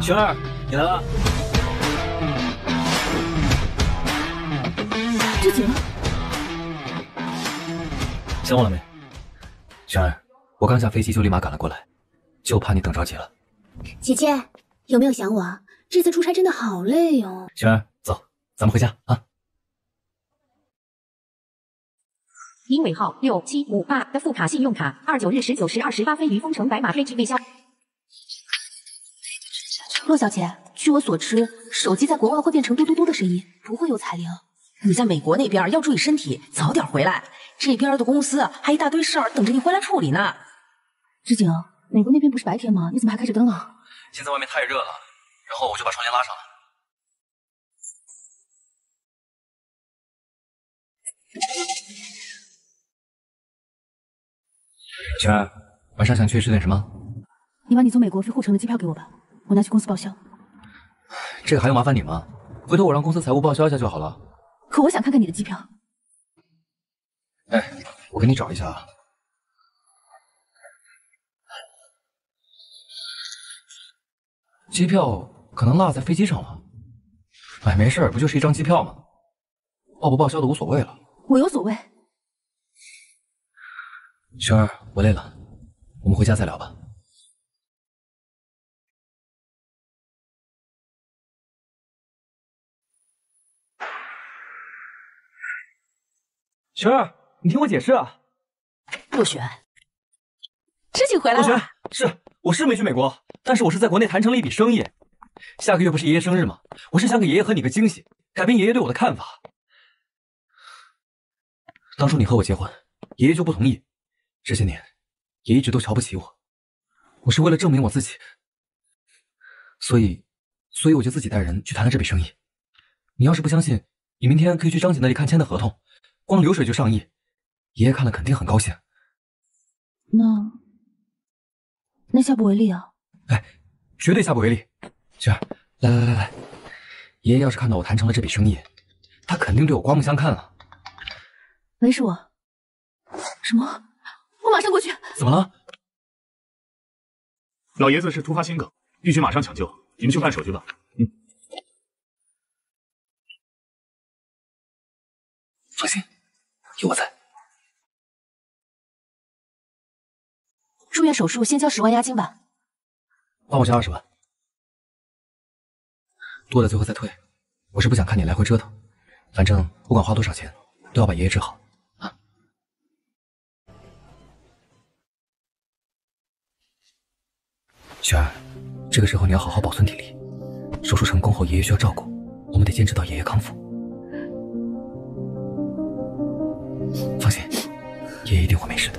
轩儿，你来了。志景，想我了没？轩儿，我刚下飞机就立马赶了过来，就怕你等着急了。姐姐，有没有想我？这次出差真的好累哦。轩儿，走，咱们回家啊。您尾号六七五八的副卡信用卡，二九日十九时二十八分于丰城白马 KTV 未销。洛小姐，据我所知，手机在国外会变成嘟嘟嘟的声音，不会有彩铃。你在美国那边要注意身体，早点回来。这边的公司还一大堆事儿等着你回来处理呢。志景，美国那边不是白天吗？你怎么还开着灯啊？现在外面太热了，然后我就把窗帘拉上了。轩儿，晚上想去吃点什么？你把你从美国飞护城的机票给我吧，我拿去公司报销。这个还用麻烦你吗？回头我让公司财务报销一下就好了。可我想看看你的机票。哎，我给你找一下啊。机票可能落在飞机上了。哎，没事，不就是一张机票吗？报不报销的无所谓了。我有所谓。轩儿，我累了，我们回家再聊吧。轩儿，你听我解释啊。陆璇，知景回来了。陆璇，是，我是没去美国，但是我是在国内谈成了一笔生意。下个月不是爷爷生日吗？我是想给爷爷和你个惊喜，改变爷爷对我的看法。当初你和我结婚，爷爷就不同意。这些年，也一直都瞧不起我。我是为了证明我自己，所以，所以我就自己带人去谈了这笔生意。你要是不相信，你明天可以去张姐那里看签的合同，光流水就上亿，爷爷看了肯定很高兴。那，那下不为例啊？哎，绝对下不为例。雪儿，来来来来，爷爷要是看到我谈成了这笔生意，他肯定对我刮目相看了。没事，我什么？我马上过去。怎么了？老爷子是突发心梗，必须马上抢救。你们去办手续吧。嗯，放心，有我在。住院手术先交十万押金吧。帮我交二十万，多的最后再退。我是不想看你来回折腾，反正不管花多少钱，都要把爷爷治好。雪儿，这个时候你要好好保存体力。手术成功后，爷爷需要照顾，我们得坚持到爷爷康复。放心，爷爷一定会没事的。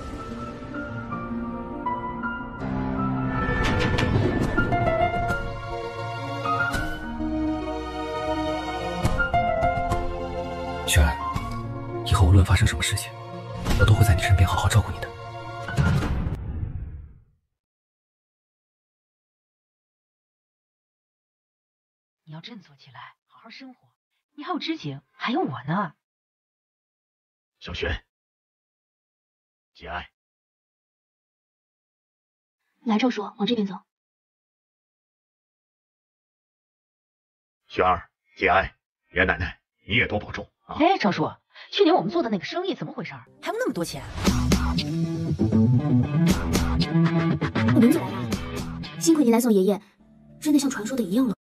雪儿，以后无论发生什么事情，我都会在你身边好好照顾你振作起来，好好生活。你还有知景，还有我呢。小璇，节哀。来，赵叔，往这边走。璇儿，节哀。袁奶奶，你也多保重啊。哎，赵叔，去年我们做的那个生意怎么回事？还有那么多钱？林总，辛苦您来送爷爷，真的像传说的一样了。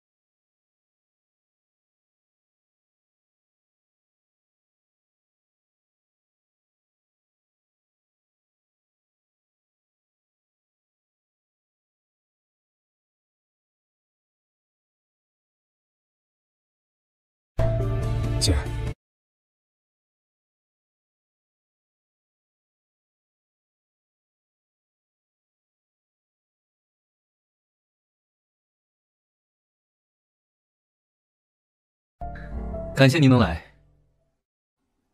感谢您能来。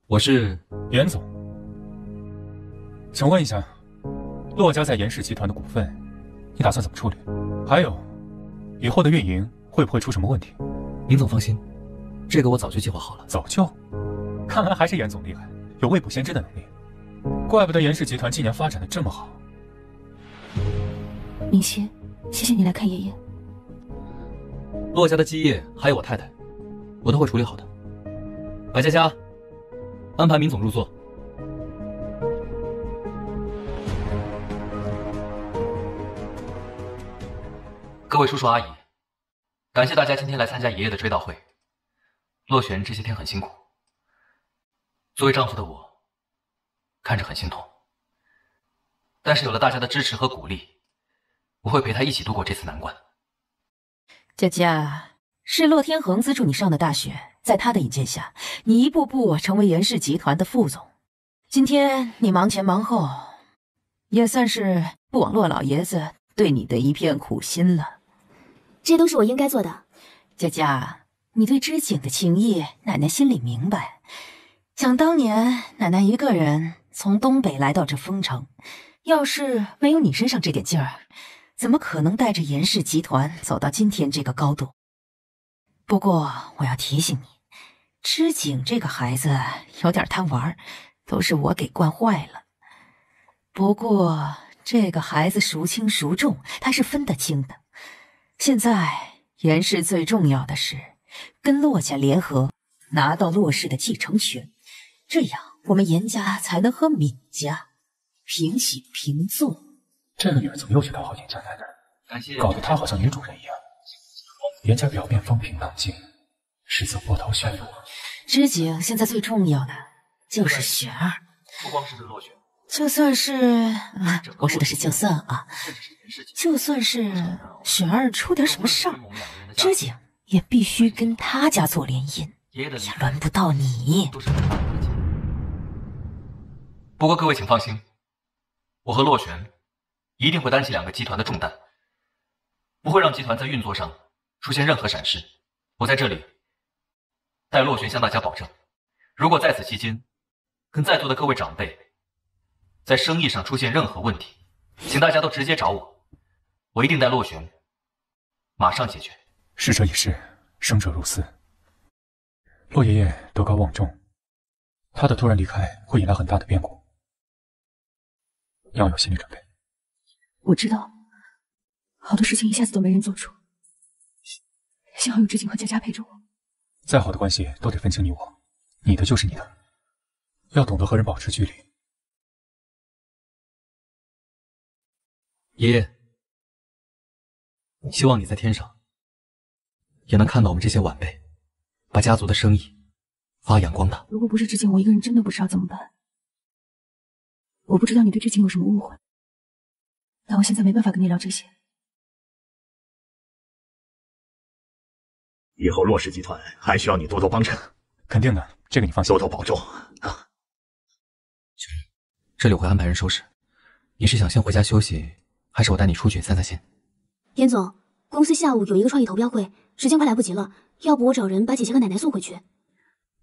我是严总，请问一下，骆家在严氏集团的股份，你打算怎么处理？还有，以后的运营会不会出什么问题？林总放心。这个我早就计划好了。早就，看来还是严总厉害，有未卜先知的能力。怪不得严氏集团今年发展的这么好，明熙，谢谢你来看爷爷。骆家的基业还有我太太，我都会处理好的。白佳佳，安排明总入座。各位叔叔阿姨，感谢大家今天来参加爷爷的追悼会。洛璇这些天很辛苦，作为丈夫的我，看着很心痛。但是有了大家的支持和鼓励，我会陪他一起度过这次难关。佳佳，是洛天恒资助你上的大学，在他的引荐下，你一步步成为严氏集团的副总。今天你忙前忙后，也算是不枉洛老爷子对你的一片苦心了。这都是我应该做的。佳佳，你对知景的情谊，奶奶心里明白。想当年，奶奶一个人从东北来到这丰城，要是没有你身上这点劲儿，怎么可能带着严氏集团走到今天这个高度？不过我要提醒你，知景这个孩子有点贪玩，都是我给惯坏了。不过这个孩子孰轻孰重，他是分得清的。现在严氏最重要的是跟洛家联合，拿到洛氏的继承权，这样我们严家才能和闵家平起平坐。这个女人怎么又去讨好严家奶奶？感谢搞得她好像女主人一样。严家表面风平浪静，实则波涛汹涌。知景现在最重要的就是玄儿，不光是这洛玄，就算是啊，我说的是就算啊，就算是玄儿出点什么事儿，知景也必须跟他家做联姻，爷爷的离也轮不到你。不过各位请放心，我和洛璇一定会担起两个集团的重担，不会让集团在运作上出现任何闪失。我在这里代洛璇向大家保证，如果在此期间跟在座的各位长辈在生意上出现任何问题，请大家都直接找我，我一定带洛璇马上解决。逝者已逝，生者如斯。洛爷爷德高望重，他的突然离开会引来很大的变故，你要有心理准备。我知道，好多事情一下子都没人做主，幸好有知景和佳佳陪着我。再好的关系都得分清你我，你的就是你的，要懂得和人保持距离。爷爷，希望你在天上也能看到我们这些晚辈把家族的生意发扬光大。如果不是知景，我一个人真的不知道怎么办。我不知道你对知景有什么误会，但我现在没办法跟你聊这些。以后洛氏集团还需要你多多帮衬，肯定的，这个你放心多。多保重啊！这里我会安排人收拾。你是想先回家休息，还是我带你出去散散心？严总，公司下午有一个创意投标会，时间快来不及了，要不我找人把姐姐和奶奶送回去？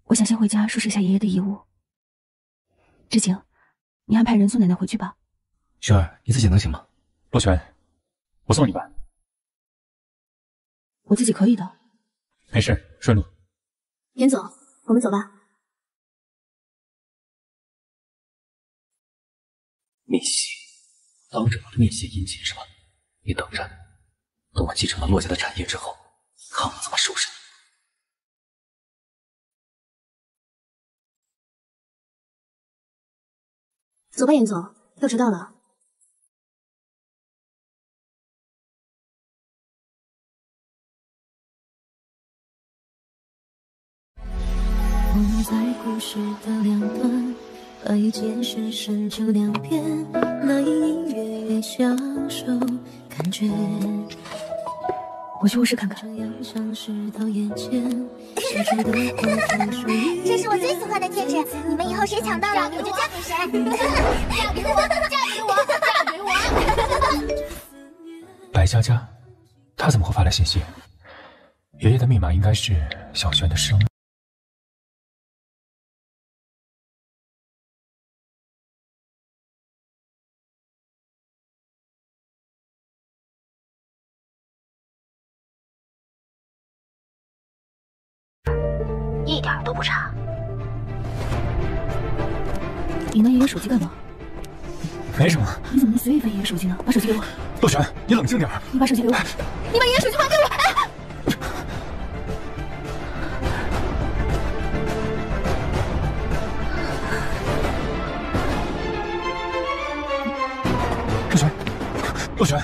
我想先回家收拾一下爷爷的遗物。志景，你安排人送奶奶回去吧。雪儿，你自己能行吗？洛璇，我送你吧，我自己可以的。没事，顺路。严总，我们走吧。密西，当着我的面献殷勤是吧？你等着，等我继承了洛家的产业之后，看我怎么收拾你。走吧，严总，要迟到了。事的两端，把一件事深究两边，那一音乐越享受感觉。我去卧室看看。这样像是到眼前，这是我最喜欢的戒指，你们以后谁抢到了，我就嫁给谁。嫁给我，嫁给我，嫁给我。白佳佳，她怎么会发来信息？爷爷的密码应该是小轩的生日。手机干嘛？没什么。你怎么能随意翻爷爷手机呢？把手机给我！洛璇，你冷静点。你把手机给我！你把爷爷手机还给我！哎！洛璇，洛璇。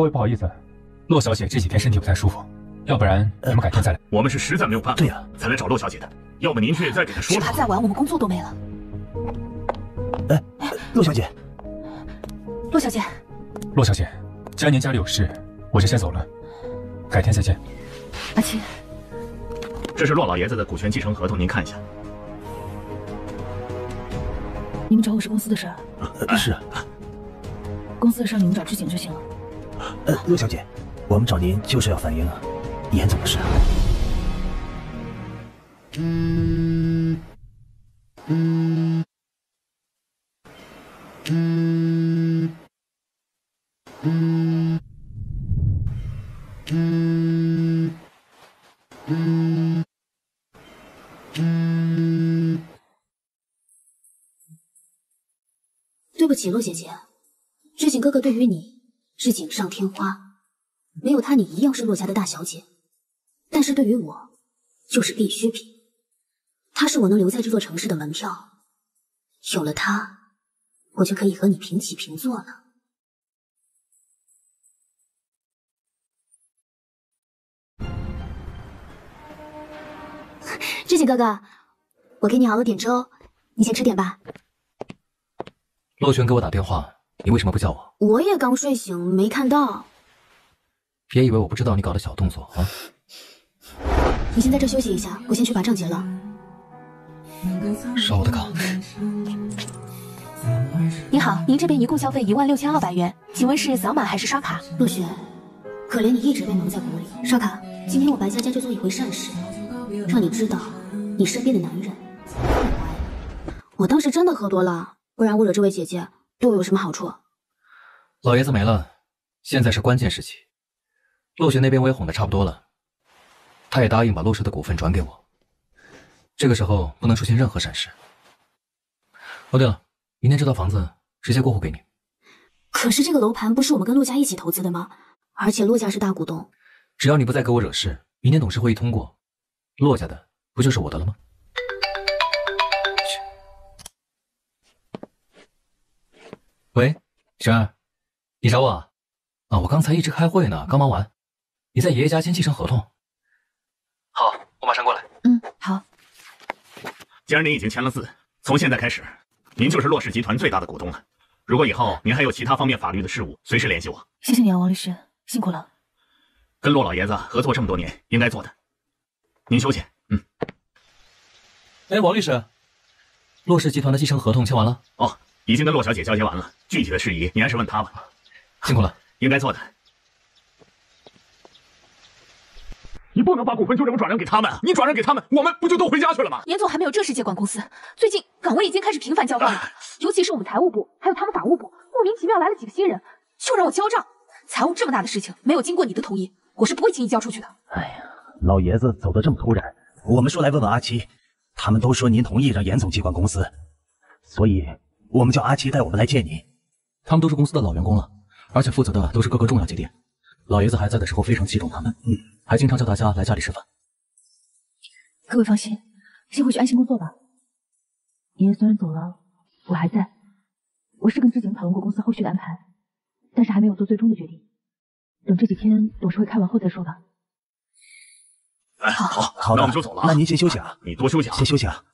各位不好意思，洛小姐这几天身体不太舒服，要不然你们改天再来。我们是实在没有办法，对呀，才来找洛小姐的。要不您去再给她说说。只怕再晚，我们工作都没了。哎，洛小姐，洛小姐，洛小姐，既然您家里有事，我就先走了，改天再见。阿七，这是洛老爷子的股权继承合同，您看一下。你们找我是公司的事儿？是。公司的事你们找知景就行了。呃，陆小姐，我们找您就是要反映严总的事。嗯。对不起，洛姐姐，知景哥哥对于你。是锦上添花，没有她你一样是洛家的大小姐，但是对于我就是必需品。他是我能留在这座城市的门票，有了他，我就可以和你平起平坐了。知锦哥哥，我给你熬了点粥，你先吃点吧。洛璇给我打电话。你为什么不叫我？我也刚睡醒，没看到。别以为我不知道你搞的小动作啊！你先在这休息一下，我先去把账结了。少的岗。你好，您这边一共消费一万六千二百元，请问是扫码还是刷卡？陆雪，可怜你一直被蒙在鼓里。刷卡。今天我白佳佳就做一回善事，让你知道你身边的男人我当时真的喝多了，不然我惹这位姐姐。对我有什么好处？老爷子没了，现在是关键时期。陆雪那边我也哄得差不多了，他也答应把陆氏的股份转给我。这个时候不能出现任何闪失。哦，对了，明天这套房子直接过户给你。可是这个楼盘不是我们跟陆家一起投资的吗？而且陆家是大股东。只要你不再给我惹事，明天董事会一通过，骆家的不就是我的了吗？喂，璇儿，你找我啊？啊，我刚才一直开会呢，刚忙完。你在爷爷家签继承合同。好，我马上过来。嗯，好。既然您已经签了字，从现在开始，您就是洛氏集团最大的股东了。如果以后您还有其他方面法律的事务，随时联系我。谢谢你啊，王律师，辛苦了。跟骆老爷子合作这么多年，应该做的。您休息。嗯。哎，王律师，洛氏集团的继承合同签完了？哦。已经跟洛小姐交接完了，具体的事宜你还是问她吧。辛苦了，应该做的。你不能把股份就这么转让给他们，你转让给他们，我们不就都回家去了吗？严总还没有正式接管公司，最近岗位已经开始频繁交换了，尤其是我们财务部，还有他们法务部，莫名其妙来了几个新人，就让我交账。财务这么大的事情，没有经过你的同意，我是不会轻易交出去的。哎呀，老爷子走得这么突然，我们说来问问阿七，他们都说您同意让严总接管公司，所以。我们叫阿奇带我们来见你，他们都是公司的老员工了，而且负责的都是各个重要节点。老爷子还在的时候非常器重他们，嗯，还经常叫大家来家里吃饭。各位放心，先回去安心工作吧。爷爷虽然走了，我还在。我是跟志景讨论过公司后续的安排，但是还没有做最终的决定。等这几天董事会开完后再说吧。哎，好，好，那我们就走了。那您先休息啊，你多休息啊，先休息啊。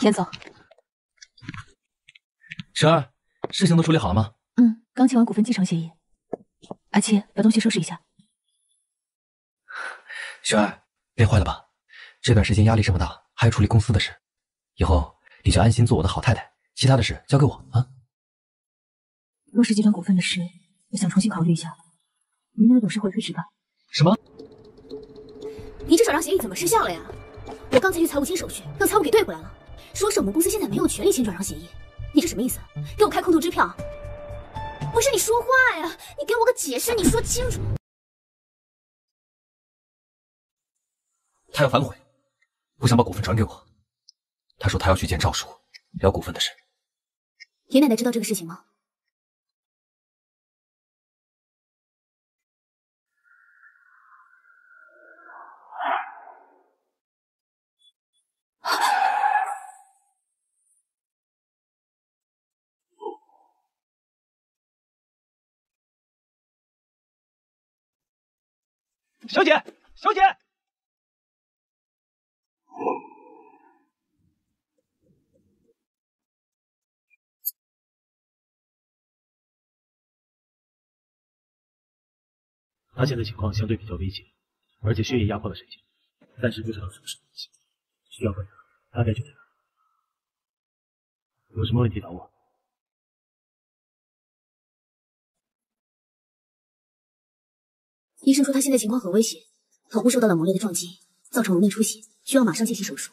严总，雪儿，事情都处理好了吗？嗯，刚签完股份继承协议。阿七，把东西收拾一下。雪儿，累坏了吧？这段时间压力这么大，还要处理公司的事，以后你就安心做我的好太太，其他的事交给我啊。洛氏集团股份的事，我想重新考虑一下，明天的董事会推迟吧。什么？你这转让协议怎么失效了呀？我刚才去财务签手续，让财务给兑回来了，说是我们公司现在没有权利签转让协议。你是什么意思？给我开空头支票？不是你说话呀！你给我个解释，你说清楚。他要反悔，不想把股份转给我。他说他要去见赵叔聊股份的事。爷奶奶知道这个事情吗？小姐，小姐，他现在情况相对比较危急，而且血液压迫了神经，暂时不知道什么时候醒，需要观察，大概就在哪。有什么问题找我。医生说他现在情况很危险，头部受到了猛烈的撞击，造成颅内出血，需要马上进行手术。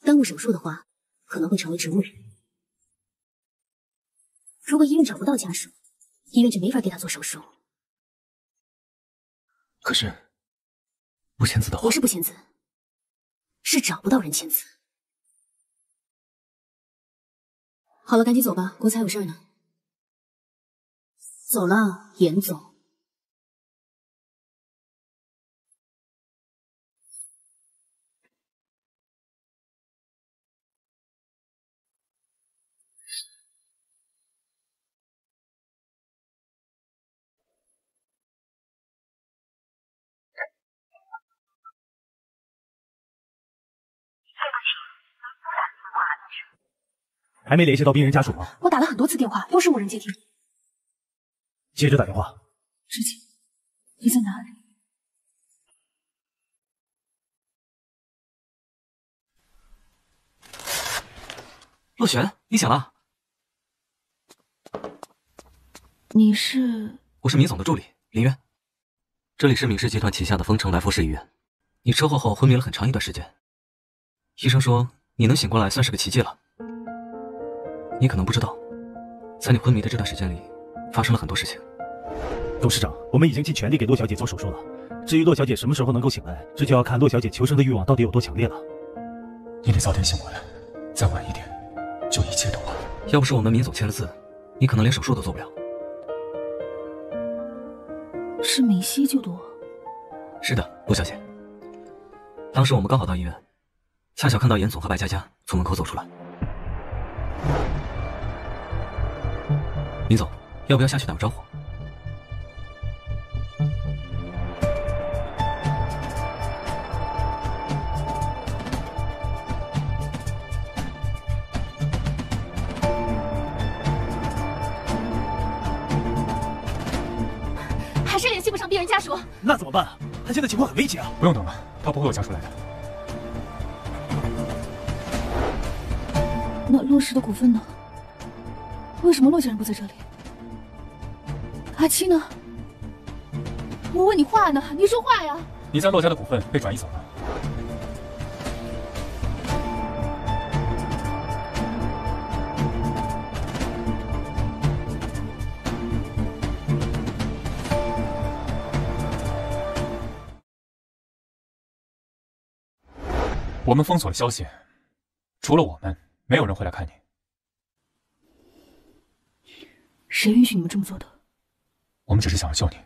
耽误手术的话，可能会成为植物人。如果医院找不到家属，医院就没法给他做手术。可是不签字的话，不是不签字，是找不到人签字。好了，赶紧走吧，国才有事呢。走了，严总。还没联系到病人家属吗？我打了很多次电话，都是无人接听。接着打电话。知青，你在哪里？洛璇，你醒了。你是？我是米总的助理林渊。这里是米氏集团旗下的丰城来福士医院。你车祸后昏迷了很长一段时间，医生说你能醒过来算是个奇迹了。你可能不知道，在你昏迷的这段时间里，发生了很多事情。董事长，我们已经尽全力给洛小姐做手术了。至于洛小姐什么时候能够醒来，这就要看洛小姐求生的欲望到底有多强烈了。你得早点醒过来，再晚一点，就一切都晚。要不是我们闵总签了字，你可能连手术都做不了。是明熙救的我。是的，洛小姐。当时我们刚好到医院，恰巧看到严总和白佳佳从门口走出来。林总，要不要下去打个招呼？还是联系不上病人家属，那怎么办啊？他现在情况很危急啊！不用等了，他不会有家属来的。那陆氏的股份呢？为什么洛家人不在这里？阿七呢？我问你话呢，你说话呀！你在洛家的股份被转移走了。我们封锁了消息，除了我们，没有人会来看你。谁允许你们这么做的？我们只是想要救你。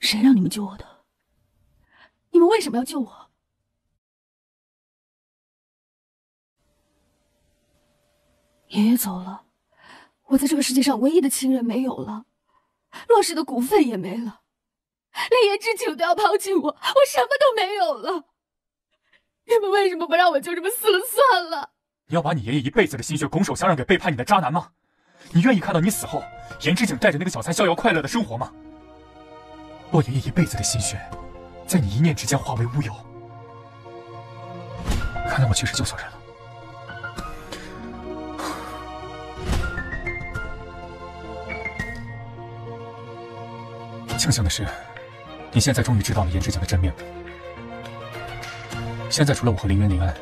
谁让你们救我的？你们为什么要救我？爷爷走了，我在这个世界上唯一的亲人没有了，洛氏的股份也没了，连颜之景都要抛弃我，我什么都没有了。你们为什么不让我就这么死了算了？你要把你爷爷一辈子的心血拱手相让给背叛你的渣男吗？你愿意看到你死后，颜之景带着那个小三逍遥快乐的生活吗？洛爷爷一辈子的心血，在你一念之间化为乌有。看来我确实救错人了。庆幸的是，你现在终于知道了颜之景的真面目。现在除了我和林渊、林安，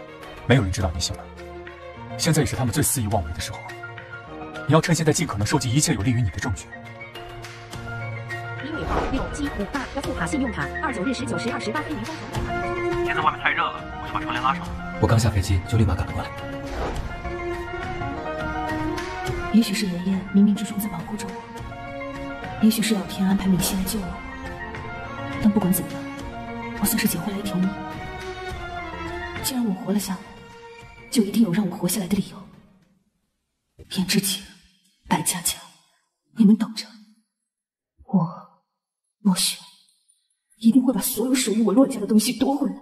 没有人知道你醒了。现在也是他们最肆意妄为的时候。你要趁现在尽可能收集一切有利于你的证据。李尾号六七五八的副卡信用卡，二九日十九时二十八分，于丰城白马。现在外面太热了，我就把窗帘拉上。我刚下飞机就立马赶了过来。也许是爷爷冥冥之中在保护着我，也许是老天安排明熙来救了我。但不管怎样，我算是捡回来一条命。既然我活了下来，就一定有让我活下来的理由。颜之景、白佳佳，你们等着，我洛雪一定会把所有属于我洛家的东西夺回来。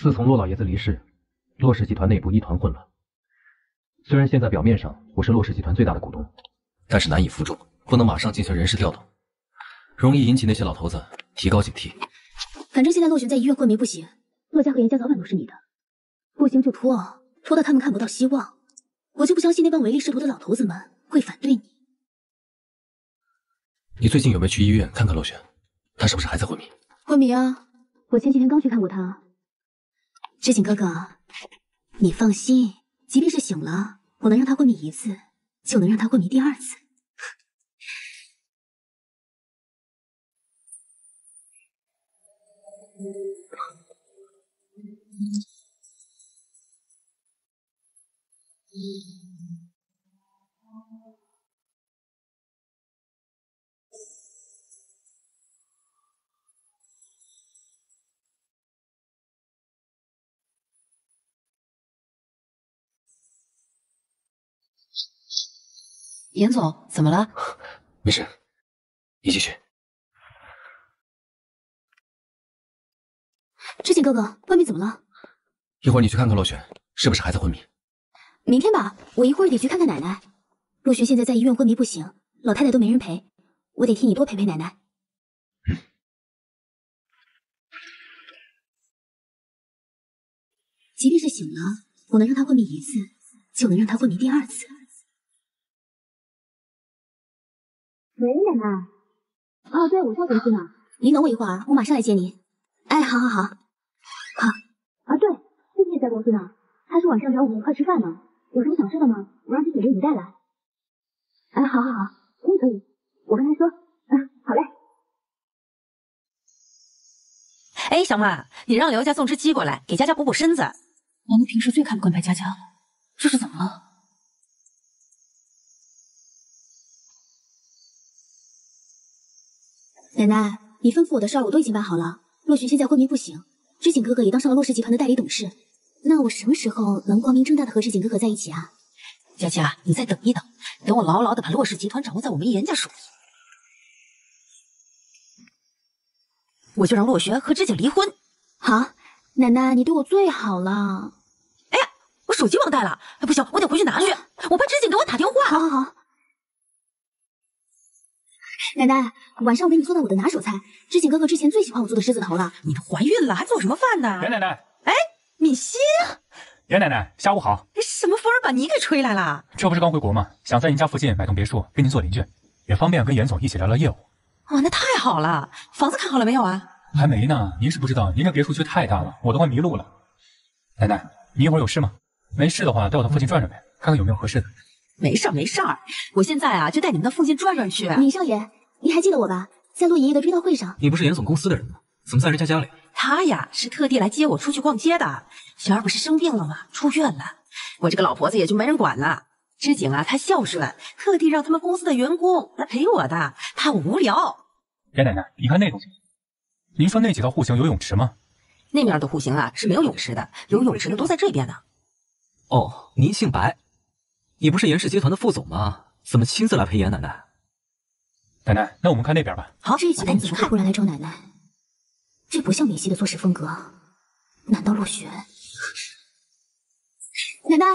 自从骆老爷子离世，骆氏集团内部一团混乱。虽然现在表面上我是骆氏集团最大的股东，但是难以服众，不能马上进行人事调动，容易引起那些老头子提高警惕。反正现在洛璇在医院昏迷不醒，骆家和严家早晚都是你的，不行就拖，拖到他们看不到希望。我就不相信那帮唯利是图的老头子们会反对你。你最近有没有去医院看看洛璇？他是不是还在昏迷？昏迷啊，我前几天刚去看过他。知景哥哥，你放心，即便是醒了，我能让他昏迷一次，就能让他昏迷第二次。严总，怎么了？没事，你继续。知景哥哥，外面怎么了？一会儿你去看看洛璇，是不是还在昏迷？明天吧，我一会儿得去看看奶奶。洛璇现在在医院昏迷不醒，老太太都没人陪，我得替你多陪陪奶奶。即便是醒了，我能让她昏迷一次，就能让她昏迷第二次。喂，奶奶。哦，对，我在公司呢。您等我一会儿，我马上来接您。哎，好好好，好。啊，对，最近也在公司呢。他说晚上找我们一块吃饭呢。有什么想吃的吗？我让他姐姐你带来。哎，好好好，可以可以，我跟他说。嗯，好嘞。哎，小马，你让刘家送只鸡过来，给佳佳补补身子。奶奶平时最看不惯白佳佳了，这是怎么了？奶奶，你吩咐我的事儿我都已经办好了。洛璇现在昏迷不醒，知景哥哥也当上了洛氏集团的代理董事。那我什么时候能光明正大的和知景哥哥在一起啊？佳佳，你再等一等，等我牢牢的把洛氏集团掌握在我们严家手里，我就让洛璇和知景离婚。好，奶奶，你对我最好了。哎呀，我手机忘带了，哎，不行，我得回去拿去，我怕知景给我打电话。好好好。奶奶，晚上我给你做的我的拿手菜，知景哥哥之前最喜欢我做的狮子头了。你都怀孕了，还做什么饭呢？严奶奶，哎，敏熙，严奶奶，下午好。什么风儿把你给吹来了？这不是刚回国吗？想在您家附近买栋别墅，跟您做邻居，也方便跟严总一起聊聊业务。哇，那太好了！房子看好了没有啊？还没呢。您是不知道，您这别墅区太大了，我都快迷路了。奶奶，你一会儿有事吗？没事的话，带我到附近转转呗，看看有没有合适的。没事儿没事儿，我现在啊就带你们到附近转转去。闵少爷，你还记得我吧？在洛爷爷的追悼会上，你不是严总公司的人吗？怎么在人家家里？他呀是特地来接我出去逛街的。璇儿不是生病了吗？出院了，我这个老婆子也就没人管了。知景啊，他孝顺，特地让他们公司的员工来陪我的，怕我无聊。严奶奶，你看那东西，您说那几套户型有泳池吗？那面的户型啊是没有泳池的，有泳池的都在这边呢。哦，您姓白，你不是严氏集团的副总吗？怎么亲自来陪严奶奶？奶奶，那我们看那边吧。好，这几天怎么突然来找奶奶？这不像敏熙的做事风格。难道洛璇？奶奶，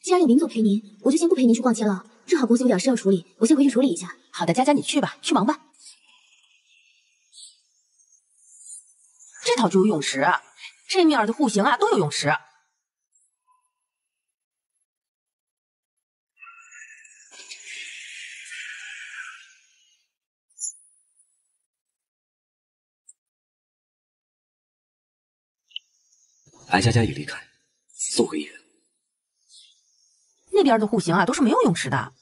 既然有明总陪您，我就先不陪您去逛街了。正好公司有点事要处理，我先回去处理一下。好的，佳佳，你去吧，去忙吧。这套就有泳池，这面的户型啊都有泳池。白佳佳已离开，送回医院。那边的户型啊都是没有泳池的，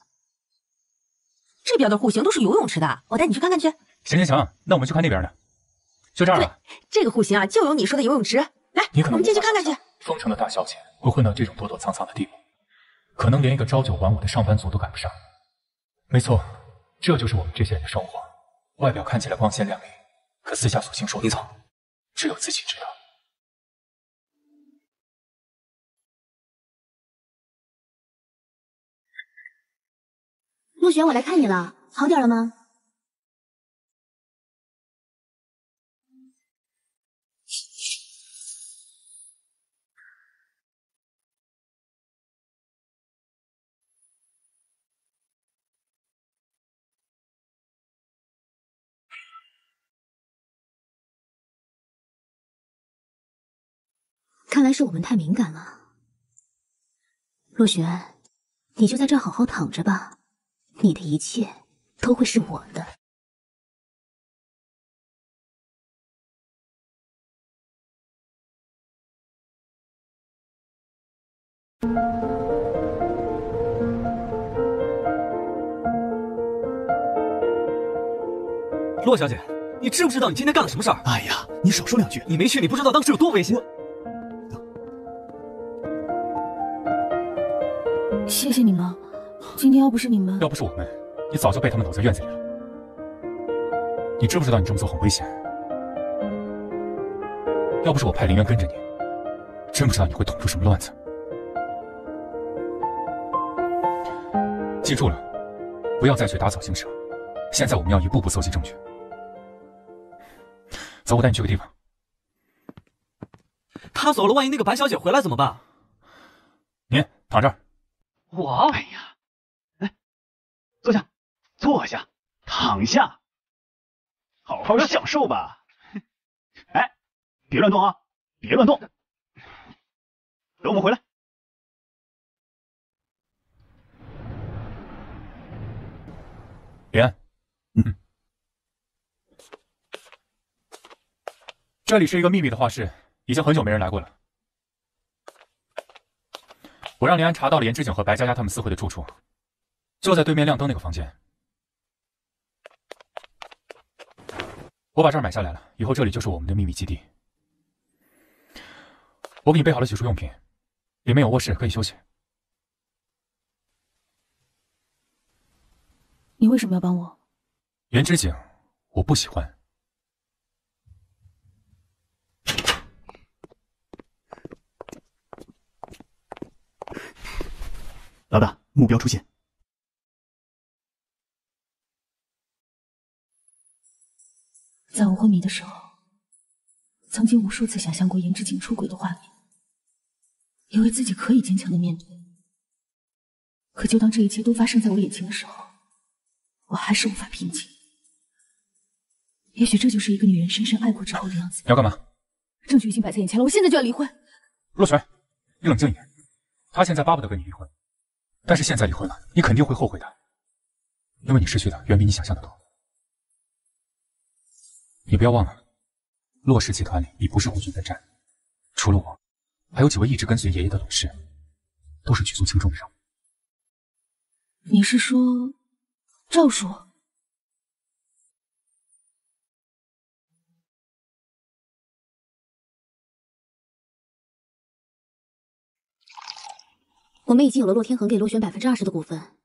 这边的户型都是游泳池的。我带你去看看去。行行行，那我们去看那边的，就这儿了。这个户型啊就有你说的游泳池。来，你可能我们进去看看去。丰城的大小姐会混到这种躲躲藏藏的地步，可能连一个朝九晚五的上班族都赶不上。没错，这就是我们这些人的生活。外表看起来光鲜亮丽，可私下所行说的，只有自己知道。陆璇，我来看你了，好点了吗？看来是我们太敏感了。洛璇，你就在这好好躺着吧，你的一切都会是我的。洛小姐，你知不知道你今天干了什么事儿？哎呀，你少说两句。你没去，你不知道当时有多危险。谢谢你们，今天要不是你们，要不是我们，你早就被他们堵在院子里了。你知不知道你这么做很危险？要不是我派林渊跟着你，真不知道你会捅出什么乱子。记住了，不要再去打草惊蛇。现在我们要一步步搜集证据。走，我带你去个地方。他走了，万一那个白小姐回来怎么办？您躺这儿。我，哎呀，来，坐下，坐下，躺下，好好享受吧。哎，别乱动啊，别乱动。等我们回来。林安，嗯，这里是一个秘密的画室，已经很久没人来过了。我让林安查到了严之景和白佳佳他们私会的住处，就在对面亮灯那个房间。我把这儿买下来了，以后这里就是我们的秘密基地。我给你备好了洗漱用品，里面有卧室可以休息。你为什么要帮我？严之景，我不喜欢。老大，目标出现。在我昏迷的时候，曾经无数次想象过严之景出轨的画面，以为自己可以坚强的面对。可就当这一切都发生在我眼前的时候，我还是无法平静。也许这就是一个女人深深爱过之后的样子。你要干嘛？证据已经摆在眼前了，我现在就要离婚。洛璇，你冷静一点。他现在巴不得跟你离婚，但是现在离婚了，你肯定会后悔的，因为你失去的远比你想象的多。你不要忘了，洛氏集团里已不是孤军奋战，除了我，还有几位一直跟随爷爷的董事，都是举足轻重的人物。你是说赵叔？我们已经有了洛天恒给洛璇百分之二十的股份，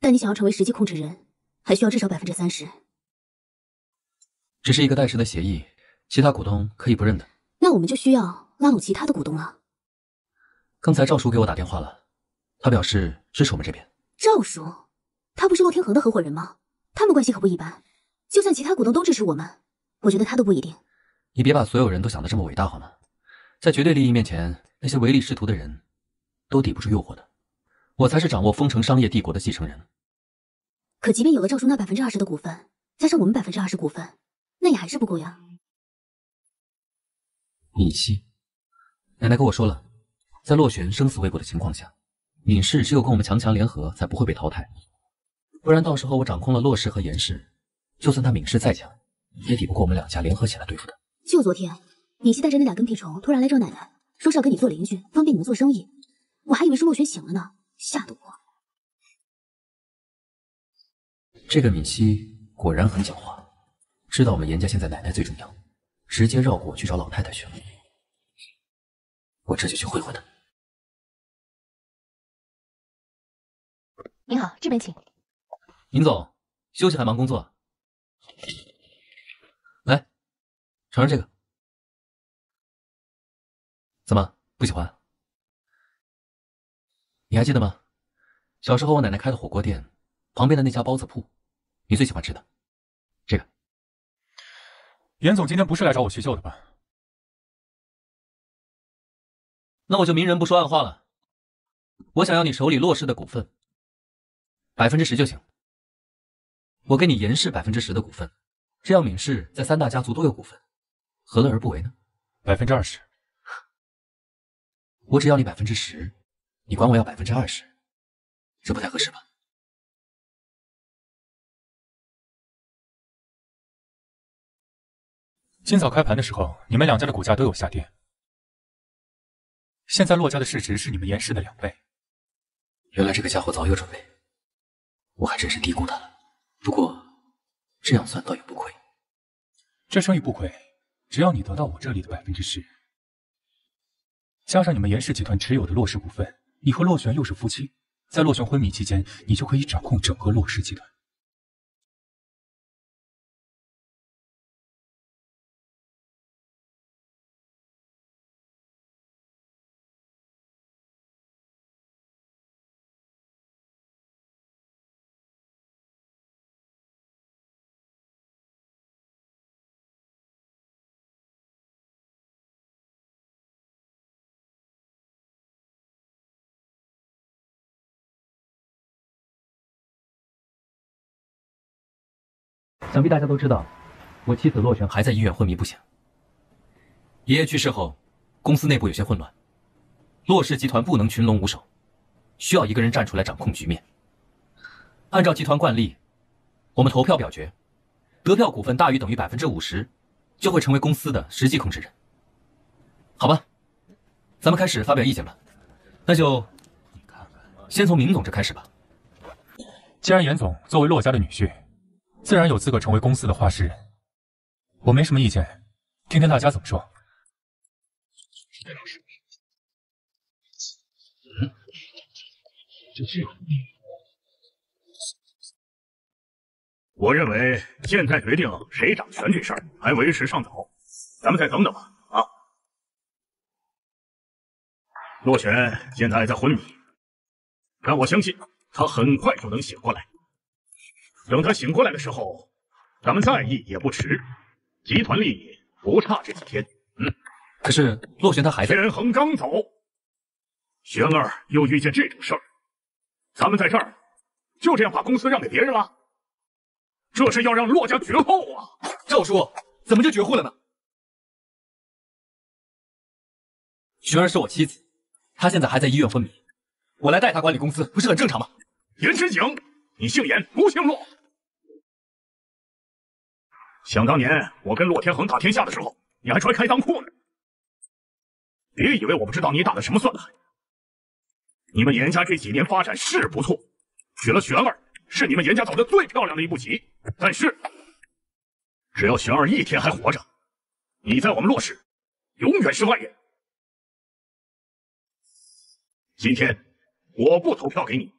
但你想要成为实际控制人，还需要至少百分之三十。只是一个代持的协议，其他股东可以不认的。那我们就需要拉拢其他的股东了。刚才赵叔给我打电话了，他表示支持我们这边。赵叔，他不是洛天恒的合伙人吗？他们关系可不一般。就算其他股东都支持我们，我觉得他都不一定。你别把所有人都想得这么伟大好吗？在绝对利益面前，那些唯利是图的人都抵不住诱惑的。我才是掌握丰城商业帝国的继承人。可即便有了赵叔那百分之二十的股份，加上我们百分之二十股份，那也还是不够呀。敏熙，奶奶跟我说了，在洛玄生死未卜的情况下，闵氏只有跟我们强强联合，才不会被淘汰。不然到时候我掌控了洛氏和严氏，就算他闵氏再强，也抵不过我们两家联合起来对付的。就昨天，闵熙带着那俩跟屁虫突然来找奶奶，说是要跟你做邻居，方便你们做生意。我还以为是洛玄醒了呢，吓得我。这个闵熙果然很狡猾，知道我们严家现在奶奶最重要。直接绕过我去找老太太去了，我这就去会会她。您好，这边请。尹总，休息还忙工作？来，尝尝这个，怎么不喜欢？你还记得吗？小时候我奶奶开的火锅店旁边的那家包子铺，你最喜欢吃的这个。严总今天不是来找我叙旧的吧？那我就明人不说暗话了。我想要你手里骆氏的股份，百分之十就行。我给你严氏百分之十的股份，这样闵氏在三大家族都有股份，何乐而不为呢？百分之二十，我只要你百分之十，你管我要百分之二十，这不太合适吧？今早开盘的时候，你们两家的股价都有下跌。现在洛家的市值是你们严氏的两倍。原来这个家伙早有准备，我还真是低估他了。不过这样算倒也不亏。这生意不亏，只要你得到我这里的百分之十，加上你们严氏集团持有的洛氏股份，你和洛璇又是夫妻，在洛璇昏迷期间，你就可以掌控整个洛氏集团。想必大家都知道，我妻子洛璇还在医院昏迷不醒。爷爷去世后，公司内部有些混乱，洛氏集团不能群龙无首，需要一个人站出来掌控局面。按照集团惯例，我们投票表决，得票股份大于等于百分之五十，就会成为公司的实际控制人。好吧，咱们开始发表意见吧。那就先从明总这开始吧。既然严总作为洛家的女婿，自然有资格成为公司的话事人，我没什么意见，听听大家怎么说。嗯，这这，我认为现在决定谁掌权这事儿还为时尚早，咱们再等等吧。啊，洛璇现在在昏迷，但我相信他很快就能醒过来。等他醒过来的时候，咱们再议也不迟。集团利益不差这几天。嗯，可是洛玄他还在。天恒刚走，玄儿又遇见这种事儿，咱们在这儿就这样把公司让给别人了？这是要让洛家绝后啊！赵叔，怎么就绝户了呢？璇儿是我妻子，她现在还在医院昏迷，我来代她管理公司，不是很正常吗？严之景。你姓严不姓骆？想当年我跟骆天恒打天下的时候，你还穿开裆裤呢。别以为我不知道你打的什么算盘。你们严家这几年发展是不错，娶了玄儿是你们严家走的最漂亮的一步棋。但是，只要玄儿一天还活着，你在我们洛氏永远是外人。今天我不投票给你，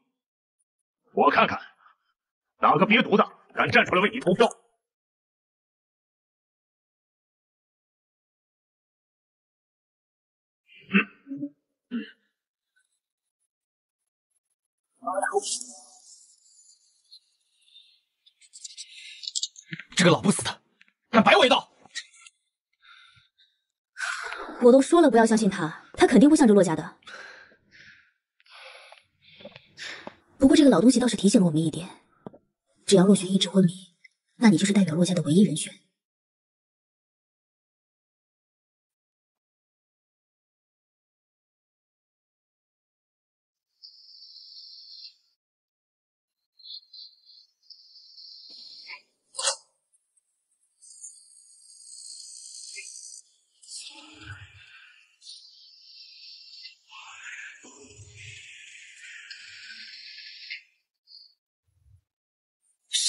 我看看。哪个瘪犊子敢站出来为你投票？这个老不死的，敢摆我一道！我都说了不要相信他，他肯定会向着洛家的。不过这个老东西倒是提醒了我们一点：只要洛玄一直昏迷，那你就是代表洛家的唯一人选。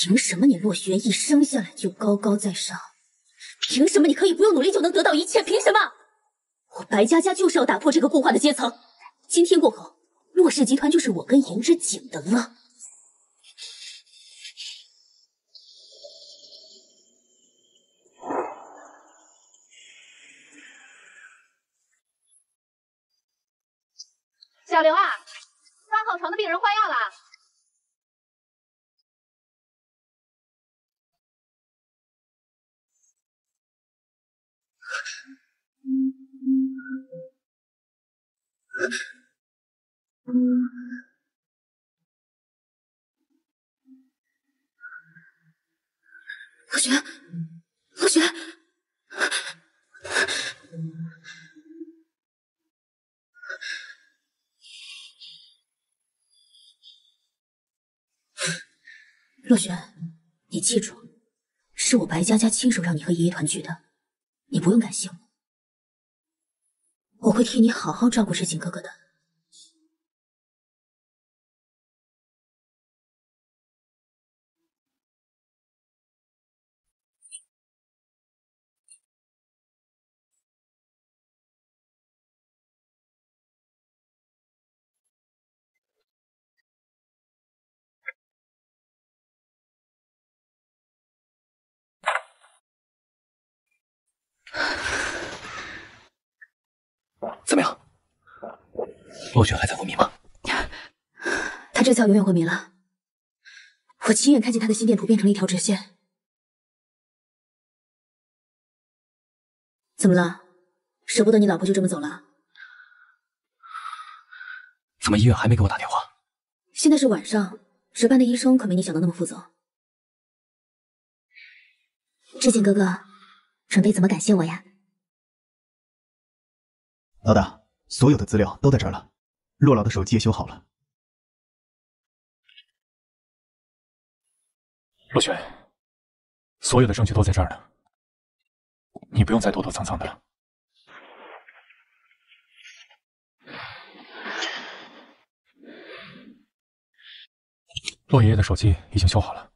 凭什么你洛轩一生下来就高高在上？凭什么你可以不用努力就能得到一切？凭什么？我白家家就是要打破这个固化的阶层。今天过后，洛氏集团就是我跟颜之景的了。小刘啊，三号床的病人换药了。洛璇，洛璇，洛璇，你记住，是我白佳佳亲手让你和爷爷团聚的，你不用感谢我，我会替你好好照顾知景哥哥的。洛璇还在昏迷吗？他这次要永远昏迷了。我亲眼看见他的心电图变成了一条直线。怎么了？舍不得你老婆就这么走了？怎么医院还没给我打电话？现在是晚上，值班的医生可没你想的那么负责。志景哥哥，准备怎么感谢我呀？老大，所有的资料都在这儿了，洛老的手机也修好了。洛璇，所有的证据都在这儿呢，你不用再躲躲藏藏的了。洛爷爷的手机已经修好了，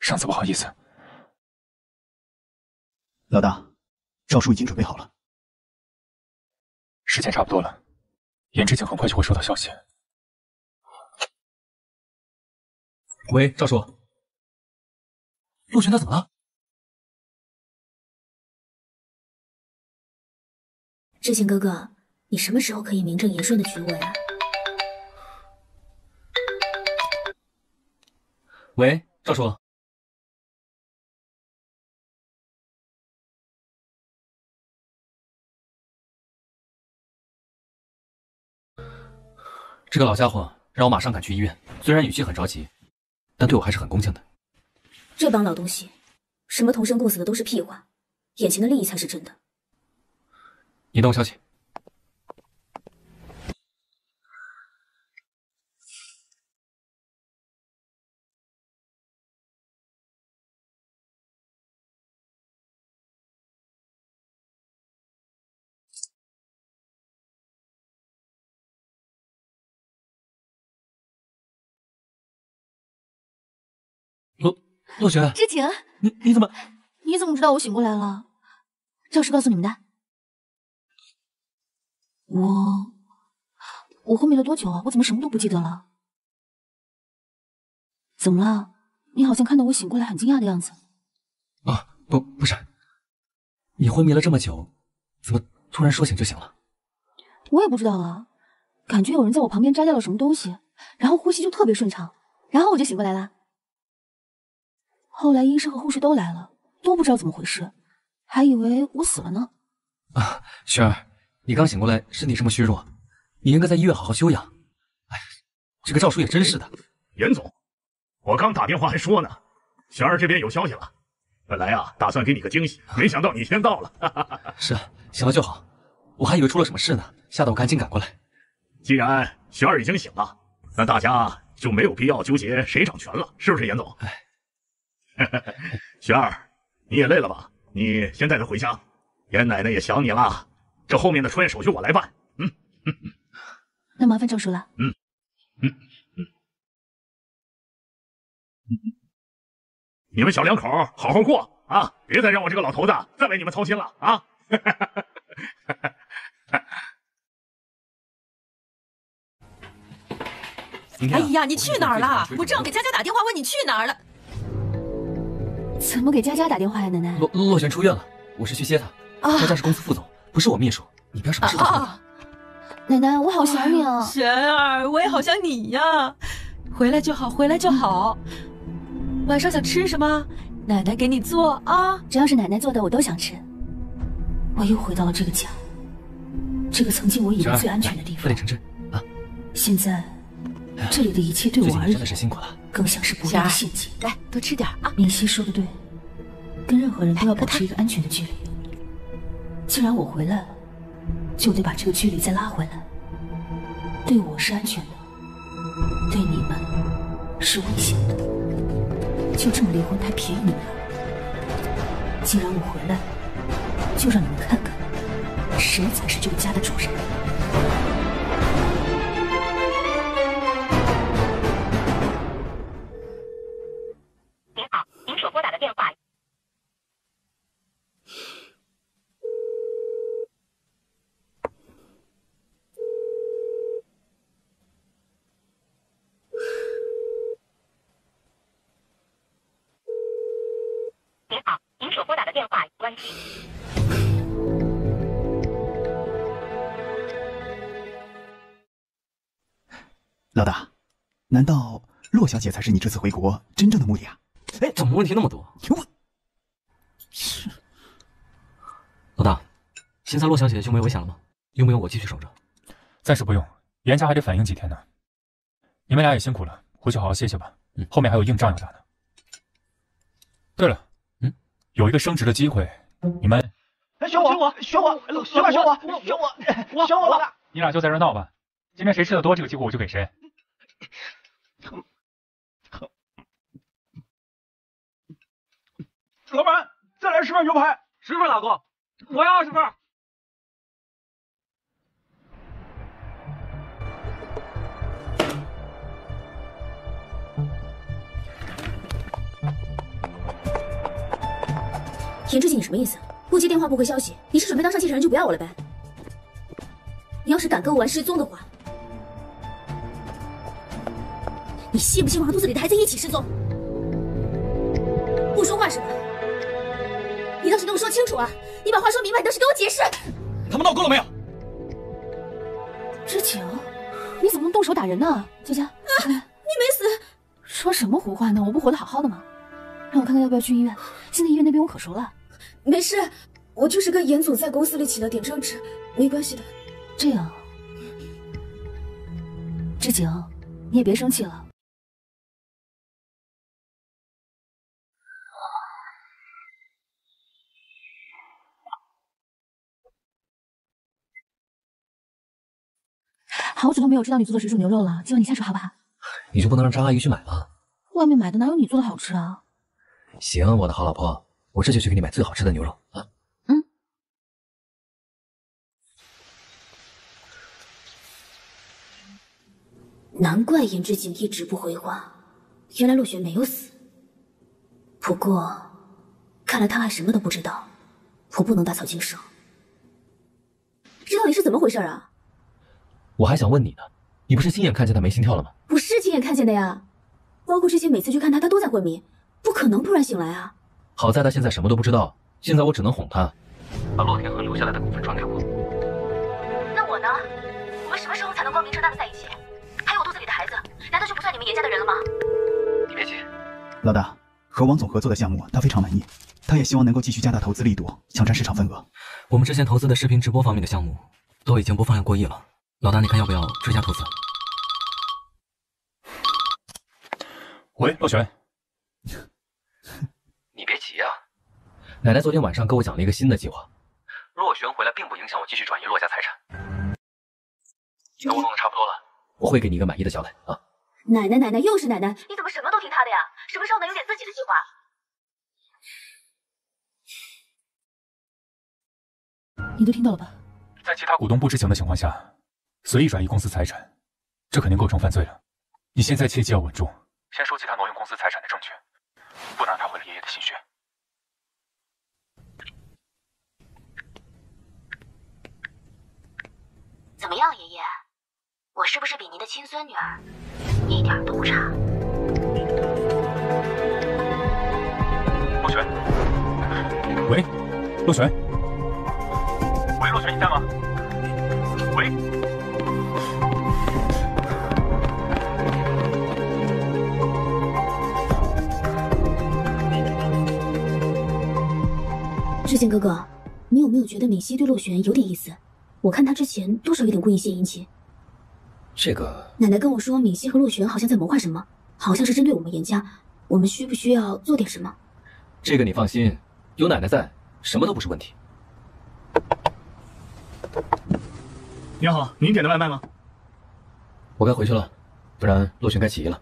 上次不好意思。老大，诏书已经准备好了，时间差不多了，颜之景很快就会收到消息。喂，赵叔，陆玄他怎么了？知情哥哥，你什么时候可以名正言顺的娶我呀？喂，赵叔。这个老家伙让我马上赶去医院，虽然语气很着急，但对我还是很恭敬的。这帮老东西，什么同生共死的都是屁话，眼前的利益才是真的。你等我消息。洛洛璇，知情，你你怎么？你怎么知道我醒过来了？赵氏告诉你们的。我我昏迷了多久啊？我怎么什么都不记得了？怎么了？你好像看到我醒过来很惊讶的样子。啊，不不是，你昏迷了这么久，怎么突然说醒就醒了？我也不知道啊，感觉有人在我旁边摘掉了什么东西，然后呼吸就特别顺畅，然后我就醒过来了。后来医生和护士都来了，都不知道怎么回事，还以为我死了呢。啊，萱儿，你刚醒过来，身体这么虚弱，你应该在医院好好休养。哎，这个赵叔也真是的。严总，我刚打电话还说呢，璇儿这边有消息了。本来啊，打算给你个惊喜，没想到你先到了。是啊，想到就好，我还以为出了什么事呢，吓得我赶紧赶过来。既然璇儿已经醒了，那大家就没有必要纠结谁掌权了，是不是，严总？哎，璇儿，你也累了吧？你先带她回家，严奶奶也想你了。这后面的出院手续我来办。嗯，那麻烦赵叔了。嗯嗯嗯嗯，你们小两口好好过啊，别再让我这个老头子再为你们操心了啊！哎呀，你去哪儿了？我正给佳佳打电话问你去哪儿了。怎么给佳佳打电话呀，奶奶？洛洛璇出院了，我是去接她。佳佳是公司副总，不是我秘书，你不要什么事都做。奶奶，我好想你啊！璇儿，我也好想你呀。回来就好，回来就好。晚上想吃什么？奶奶给你做啊。只要是奶奶做的，我都想吃。我又回到了这个家，这个曾经我以为最安全的地方。快点成真啊！现在。这里的一切对我而言真的是辛苦了，更像是不利的陷阱。来，多吃点啊！明熙说的对，跟任何人都要保持一个安全的距离。既然我回来了，就得把这个距离再拉回来。对我是安全的，对你们是危险的。就这么离婚太便宜你们了。既然我回来了，就让你们看看，谁才是这个家的主人。小姐才是你这次回国真正的目的啊？哎，怎么问题那么多？我是老大，现在洛小姐就没有危险了吗？用不用我继续守着？暂时不用，严家还得反应几天呢。你们俩也辛苦了，回去好好歇歇吧。嗯，后面还有硬仗要打呢。对了，嗯，有一个升职的机会，你们哎选我，选我，选我，选我，选我，选我，选我，老大，你俩就在这闹吧。今天谁吃的多，这个机会我就给谁。老板，再来十份牛排。十份，老公，我要二十份。田志景，你什么意思？不接电话，不回消息，你是准备当上继承人就不要我了呗？你要是敢跟我玩失踪的话，你信不信我和肚子里的孩子一起失踪？不说话是吧？你倒是跟我说清楚啊！你把话说明白，你倒是给我解释！他们闹够了没有？知景，你怎么能动手打人呢？佳佳，你没死？说什么胡话呢？我不活得好好的吗？让我看看要不要去医院。现在医院那边我可熟了。没事，我就是跟严总在公司里起了点争执，没关系的。这样，知景，你也别生气了。好久都没有吃到你做的水煮牛肉了，今晚你下厨好不好？你就不能让张阿姨去买吗？外面买的哪有你做的好吃啊？行，我的好老婆，我这就去给你买最好吃的牛肉啊！嗯。难怪严志景一直不回话，原来陆雪没有死。不过，看来他还什么都不知道，我不能打草惊蛇。这到底是怎么回事啊？我还想问你呢，你不是亲眼看见他没心跳了吗？我是亲眼看见的呀，包括之前每次去看他，他都在昏迷，不可能突然醒来啊。好在他现在什么都不知道，现在我只能哄他，把洛天恒留下来的股份转给我。那我呢？我们什么时候才能光明正大的在一起？还有我肚子里的孩子，难道就不算你们严家的人了吗？你别急，老大和王总合作的项目他非常满意，他也希望能够继续加大投资力度，抢占市场份额。我们之前投资的视频直播方面的项目，都已经播放量过亿了。老大，你看要不要追加投资？喂，洛璇，你别急啊。奶奶昨天晚上跟我讲了一个新的计划，洛璇回来并不影响我继续转移洛家财产。等我弄得差不多了，我会给你一个满意的交代啊。奶奶，奶奶又是奶奶，你怎么什么都听她的呀？什么时候能有点自己的计划？你都听到了吧？在其他股东不知情的情况下，随意转移公司财产，这肯定构成犯罪了。你现在切记要稳住，先收集他挪用公司财产的证据，不能让他毁了爷爷的心血。怎么样，爷爷？我是不是比您的亲孙女儿一点都不差？洛璇，喂，洛璇，喂，洛璇，你在吗？志健哥哥，你有没有觉得敏熙对洛璇有点意思？我看他之前多少有点故意献殷勤。这个奶奶跟我说，敏熙和洛璇好像在谋划什么，好像是针对我们严家。我们需不需要做点什么？这个你放心，有奶奶在，什么都不是问题。你好，您点的外卖吗？我该回去了，不然洛璇该起疑了。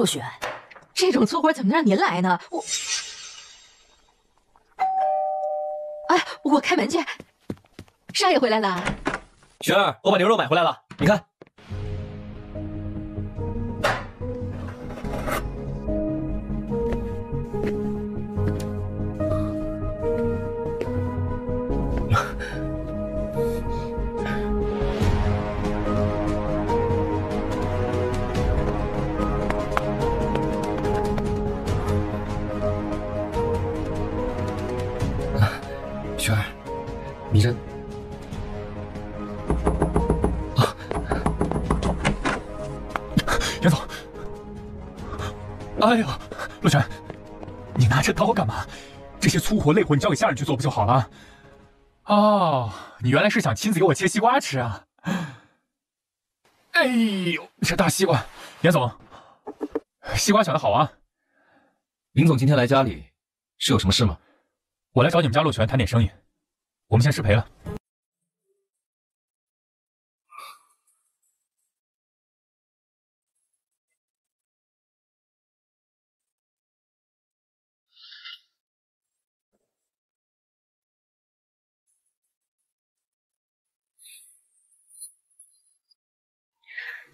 洛璇，这种粗活怎么能让您来呢？我，哎，我开门去。少爷回来了，雪儿，我把牛肉买回来了，你看。哎呀，洛璇，你拿着刀干嘛？这些粗活累活你交给下人去做不就好了？哦，你原来是想亲自给我切西瓜吃啊？哎呦，这大西瓜，严总，西瓜选的好啊。林总今天来家里是有什么事吗？我来找你们家洛泉谈点生意，我们先失陪了。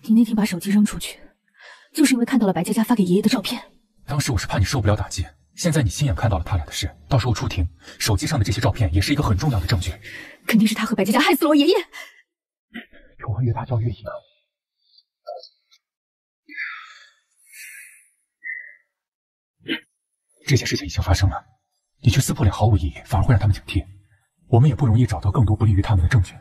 你那天把手机扔出去，就是因为看到了白佳佳发给爷爷的照片。当时我是怕你受不了打击，现在你亲眼看到了他俩的事，到时候出庭，手机上的这些照片也是一个很重要的证据。肯定是他和白佳佳害死了我爷爷。仇恨越大叫越硬。这件事情已经发生了，你去撕破脸毫无意义，反而会让他们警惕。我们也不容易找到更多不利于他们的证据。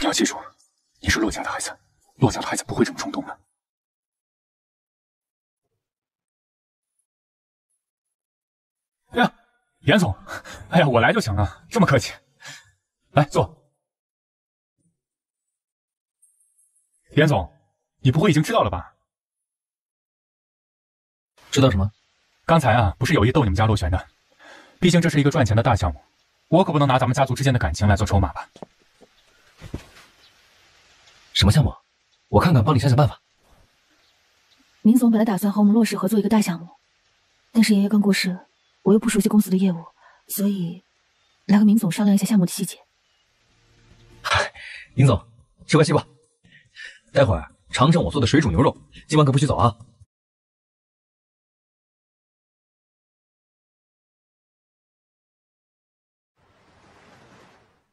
你要记住，你是洛家的孩子，洛家的孩子不会这么冲动的。哎呀，严总，哎呀，我来就行了，这么客气。来坐。严总，你不会已经知道了吧？知道什么？刚才啊，不是有意逗你们家洛璇的，毕竟这是一个赚钱的大项目，我可不能拿咱们家族之间的感情来做筹码吧。什么项目？我看看，帮你想想办法。明总本来打算和我们洛氏合作一个大项目，但是爷爷刚过世，我又不熟悉公司的业务，所以来和明总商量一下项目的细节。嗨，林总，吃块西瓜。待会儿尝尝我做的水煮牛肉，今晚可不许走啊！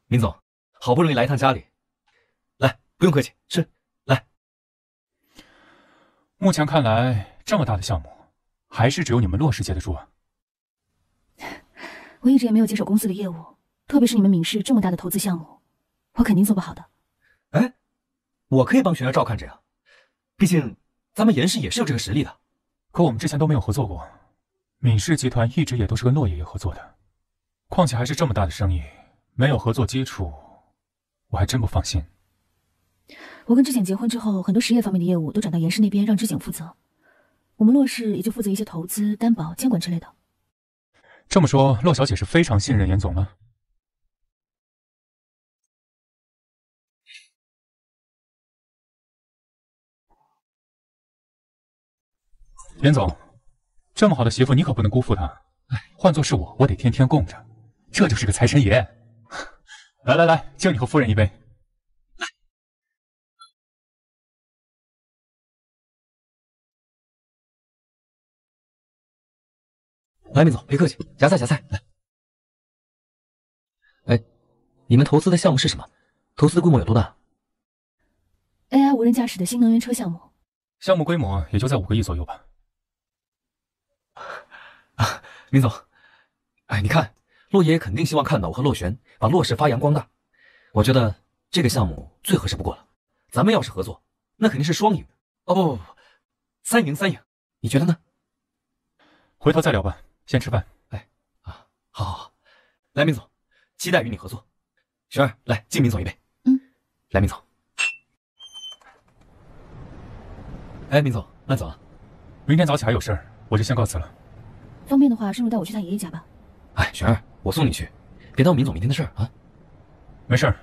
明总，好不容易来一趟家里，来，不用客气，是，来。目前看来，这么大的项目，还是只有你们洛氏接得住啊。我一直也没有接手公司的业务，特别是你们闵氏这么大的投资项目，我肯定做不好的。哎，我可以帮璇儿照看着呀，毕竟咱们严氏也是有这个实力的。可我们之前都没有合作过，闵氏集团一直也都是跟洛爷爷合作的，况且还是这么大的生意，没有合作基础，我还真不放心。我跟知景结婚之后，很多实业方面的业务都转到严氏那边，让知景负责。我们洛氏也就负责一些投资、担保、监管之类的。这么说，洛小姐是非常信任严总了。严总，这么好的媳妇，你可不能辜负她。换做是我，我得天天供着，这就是个财神爷。来来来，敬你和夫人一杯。来，明总，别客气，夹菜夹菜，来。哎，你们投资的项目是什么？投资的规模有多大？AI 无人驾驶的新能源车项目。项目规模也就在五个亿左右吧。啊，明总，哎，你看，洛爷爷肯定希望看到我和洛璇把洛氏发扬光大。我觉得这个项目最合适不过了。咱们要是合作，那肯定是双赢。哦不不不，三赢三赢，你觉得呢？回头再聊吧。先吃饭，哎，啊，好，好，好，来，明总，期待与你合作。璇儿，来敬明总一杯。嗯，来，明总。哎，明总，慢走啊。明天早起还有事儿，我就先告辞了。方便的话，顺路带我去他爷爷家吧。哎，璇儿，我送你去，别耽误明总明天的事儿啊。没事儿。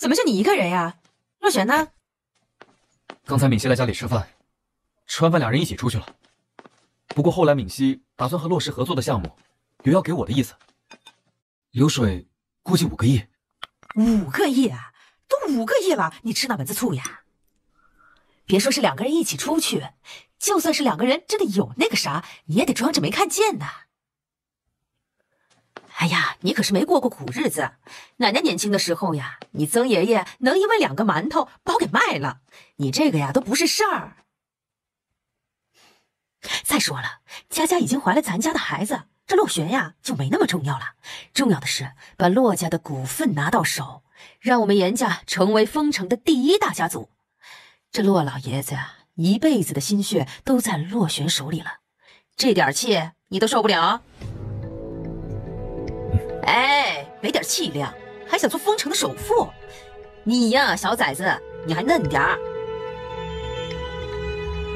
怎么就你一个人呀？若璇呢？刚才敏熙来家里吃饭，吃完饭两人一起出去了。不过后来敏熙打算和洛氏合作的项目，有要给我的意思。流水估计五个亿。五个亿啊！都五个亿了，你吃哪门子醋呀？别说是两个人一起出去，就算是两个人真的有那个啥，你也得装着没看见呢。哎呀，你可是没过过苦日子。奶奶年轻的时候呀，你曾爷爷能因为两个馒头把我给卖了，你这个呀都不是事儿。再说了，佳佳已经怀了咱家的孩子，这洛璇呀就没那么重要了。重要的是把洛家的股份拿到手，让我们严家成为丰城的第一大家族。这洛老爷子呀，一辈子的心血都在洛璇手里了，这点气你都受不了？哎，没点气量，还想做丰城的首富？你呀，小崽子，你还嫩点儿。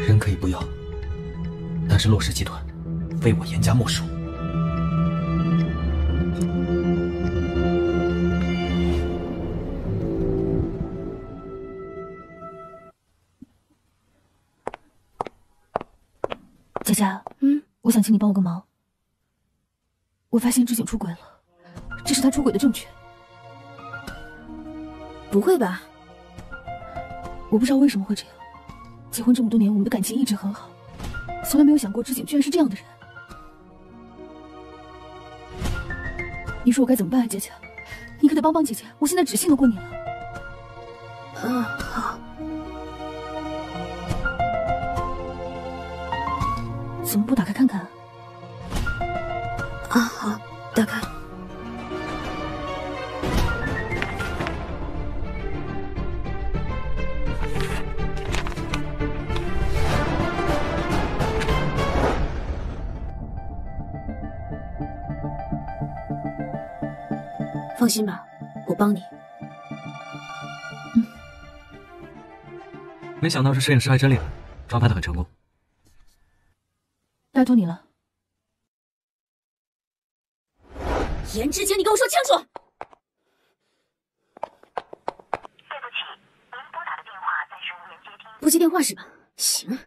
人可以不要，但是洛氏集团非我严家莫属。佳佳，嗯，我想请你帮我个忙。我发现知景出轨了。这是他出轨的证据。不会吧？我不知道为什么会这样。结婚这么多年，我们的感情一直很好，从来没有想过知景居然是这样的人。你说我该怎么办啊，姐姐？你可得帮帮姐姐，我现在只信得过你了。嗯，好。怎么不打开看看？啊，心吧，我帮你。嗯，没想到这摄影师还真厉害，抓拍的很成功。拜托你了，颜之杰，你给我说清楚。对不起，您拨打的电话暂时无人接听。不接电话是吧？行。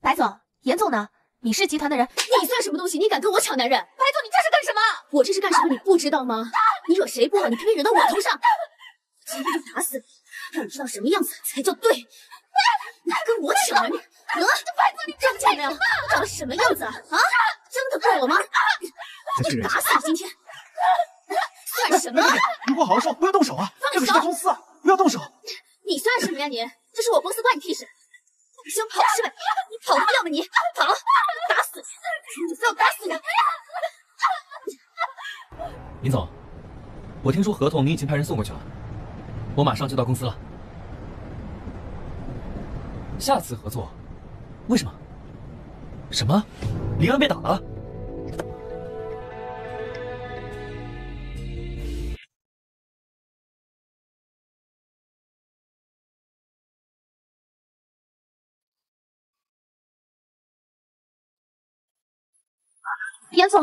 白总，严总呢？你是集团的人，你算什么东西？你敢跟我抢男人？白总，你这是干什么？我这是干什么？你不知道吗？你惹谁不好，你偏偏惹到我头上。今天就打死你，让你知道什么样子才叫对。你跟我抢男人？得，白总，你长见没有？长什么样子啊？啊？争得过我吗？这是打死你今天！算什么？你给我好好说，不要动手啊！这可是公司啊，不要动手！你算什么呀你？这是我公司，关你屁事！你想跑是吧？你跑得掉吗你？跑！打死你！你非要打死你！林总，我听说合同你已经派人送过去了，我马上就到公司了。下次合作？为什么？什么？林安被打了？严总，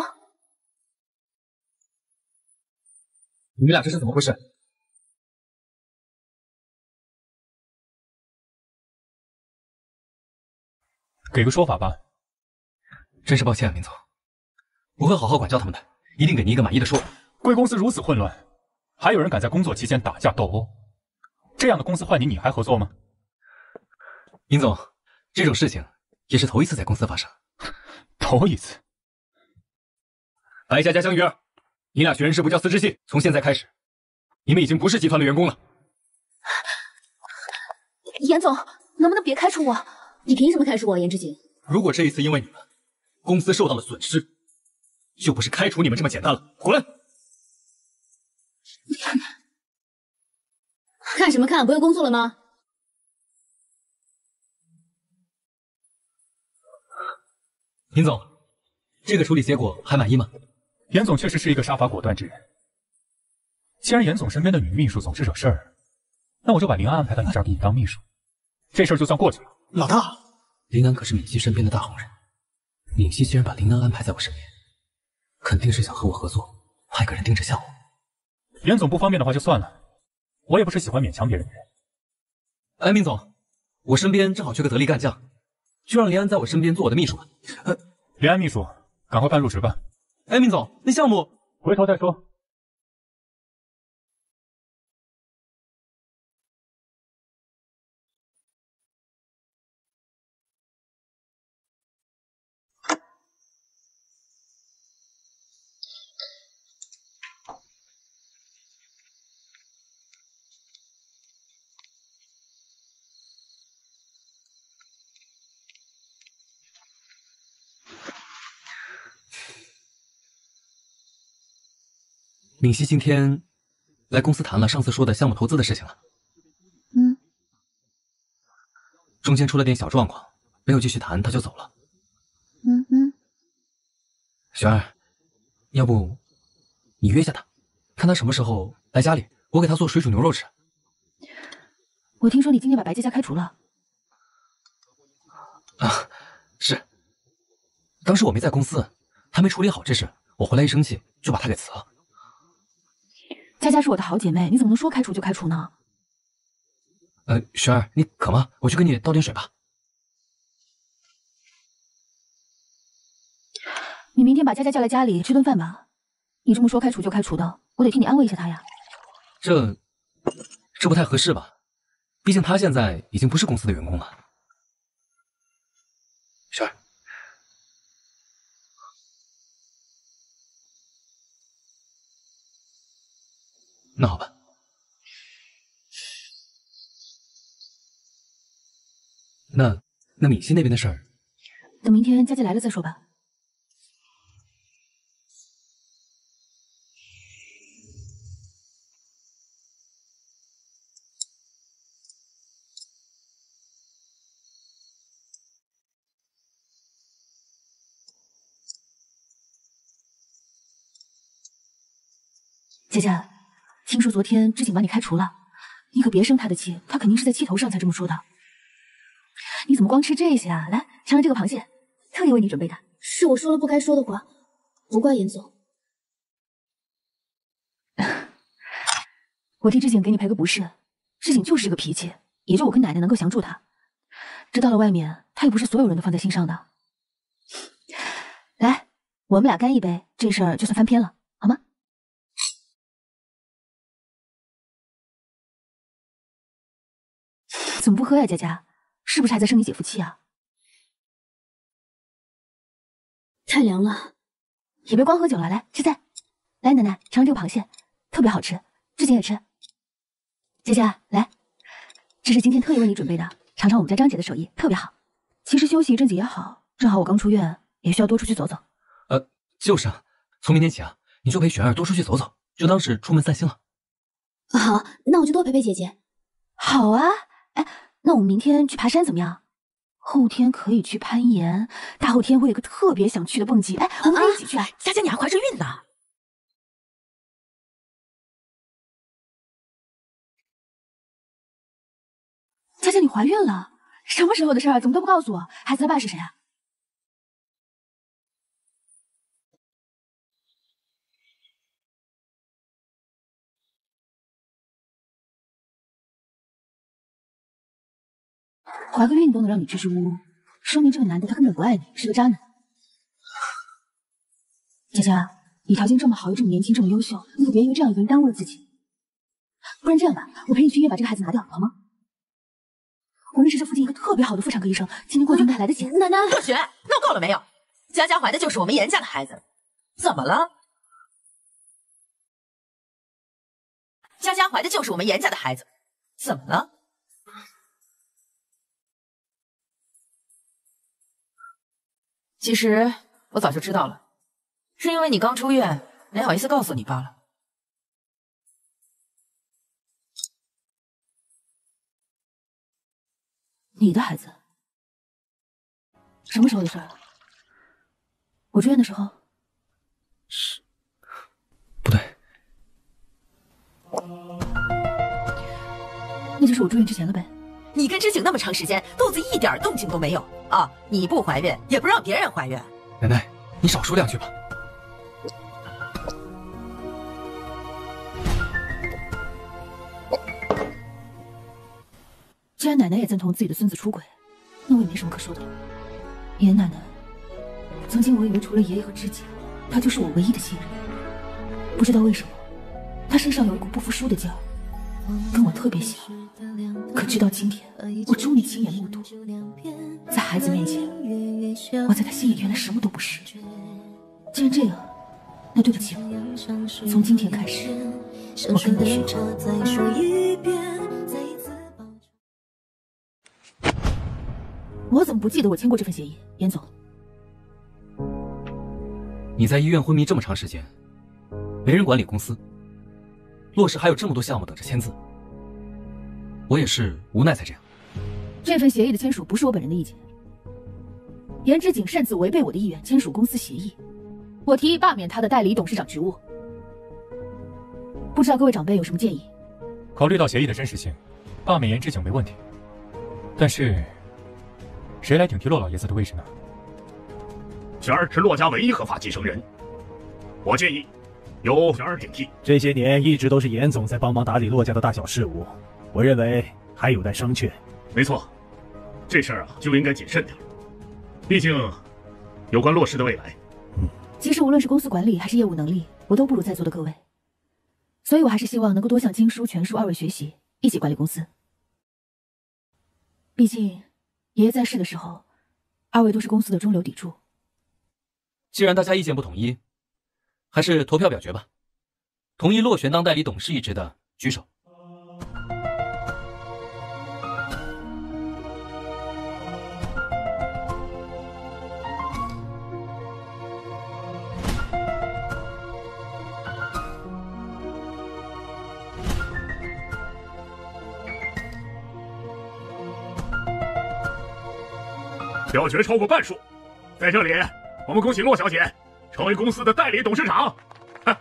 你们俩这是怎么回事？给个说法吧。真是抱歉啊，明总，我会好好管教他们的，一定给您一个满意的说法。贵公司如此混乱，还有人敢在工作期间打架斗殴，这样的公司换你，你还合作吗？林总，这种事情也是头一次在公司发生。头一次。白家家、江鱼儿，你俩学人事不教私之信，从现在开始，你们已经不是集团的员工了。严总，能不能别开除我？你凭什么开除我，严之景？如果这一次因为你们，公司受到了损失，就不是开除你们这么简单了。滚！看什么看？不用工作了吗？林总，这个处理结果还满意吗？严总确实是一个杀伐果断之人。既然严总身边的女秘书总是惹事儿，那我就把林安安排到你这儿给你当秘书，这事儿就算过去了。老大，林安可是敏熙身边的大红人，敏熙既然把林安安排在我身边，肯定是想和我合作，派个人盯着项目。严总不方便的话就算了，我也不是喜欢勉强别人的人。哎，明总，我身边正好缺个得力干将，就让林安在我身边做我的秘书吧。呃，林安秘书，赶快办入职吧。哎，明总，那项目回头再说。闵熙今天来公司谈了上次说的项目投资的事情了。嗯，中间出了点小状况，没有继续谈，他就走了。嗯嗯，璇儿，要不你约一下他，看他什么时候来家里，我给他做水煮牛肉吃。我听说你今天把白佳佳开除了。啊，是。当时我没在公司，还没处理好这事，我回来一生气就把他给辞了。佳佳是我的好姐妹，你怎么能说开除就开除呢？呃，璇儿，你渴吗？我去给你倒点水吧。你明天把佳佳叫来家里吃顿饭吧。你这么说开除就开除的，我得替你安慰一下她呀。这这不太合适吧？毕竟她现在已经不是公司的员工了。那好吧。那那闵熙那边的事儿，等明天佳佳来了再说吧。佳佳，听说昨天知景把你开除了，你可别生他的气，他肯定是在气头上才这么说的。你怎么光吃这些啊？来，尝尝这个螃蟹，特意为你准备的。是我说了不该说的话，不怪严总。我替知景给你赔个不是，知景就是这个脾气，也就我跟奶奶能够降住他。这到了外面，他也不是所有人都放在心上的。来，我们俩干一杯，这事儿就算翻篇了，好吗？怎么不喝呀，佳佳？是不是还在生你姐夫气啊？太凉了，也别光喝酒了，来吃菜。来，奶奶尝尝这个螃蟹，特别好吃。志景也吃。佳佳，来，这是今天特意为你准备的，尝尝我们家张姐的手艺，特别好。其实休息一阵子也好，正好我刚出院，也需要多出去走走。呃，就是啊，从明天起啊，你就陪雪儿多出去走走，就当是出门散心了。好，那我就多陪陪姐姐。好啊，哎，那我们明天去爬山怎么样？后天可以去攀岩，大后天我有个特别想去的蹦极，哎，我们可以一起去。佳佳，你还怀着孕呢。佳佳，你怀孕了？什么时候的事儿？怎么都不告诉我？孩子他爸是谁啊？怀个孕都能让你支支吾吾，说明这个男的他根本不爱你，是个渣男。佳佳，你条件这么好，又这么年轻，这么优秀，你可别因为这样一个人耽误了自己。不然这样吧，我陪你去医院把这个孩子拿掉，好吗？我认识这附近一个特别好的妇产科医生，今天过去应该来得及。奶奶，若雪，闹够了没有？佳佳怀的就是我们严家的孩子，怎么了？佳佳怀的就是我们严家的孩子，怎么了？其实我早就知道了，是因为你刚出院，没好意思告诉你罢了。你的孩子什么时候的事？我住院的时候。是，不对，那就是我住院之前了呗。你跟知景那么长时间，肚子一点动静都没有啊！你不怀孕，也不让别人怀孕。奶奶，你少说两句吧。既然奶奶也赞同自己的孙子出轨，那我也没什么可说的了。爷奶奶，曾经我以为除了爷爷和知景，他就是我唯一的亲人。不知道为什么，他身上有一股不服输的劲儿，跟我特别像。可直到今天，我终于亲眼目睹，在孩子面前，我在他心里原来什么都不是。既然这样，那对不起了。从今天开始，我跟你说。我怎么不记得我签过这份协议，严总？你在医院昏迷这么长时间，没人管理公司，洛氏还有这么多项目等着签字。我也是无奈才这样。这份协议的签署不是我本人的意见。严之景擅自违背我的意愿签署公司协议，我提议罢免他的代理董事长职务。不知道各位长辈有什么建议？考虑到协议的真实性，罢免严之景没问题。但是，谁来顶替洛老爷子的位置呢？玄儿是洛家唯一合法继承人，我建议由玄儿顶替。这些年一直都是严总在帮忙打理洛家的大小事务。我认为还有待商榷。没错，这事儿啊就应该谨慎点。毕竟，有关洛氏的未来。嗯其实无论是公司管理还是业务能力，我都不如在座的各位。所以我还是希望能够多向金叔、全叔二位学习，一起管理公司。毕竟，爷爷在世的时候，二位都是公司的中流砥柱。既然大家意见不统一，还是投票表决吧。同意洛璇当代理董事一职的举手。表决超过半数，在这里，我们恭喜洛小姐成为公司的代理董事长。我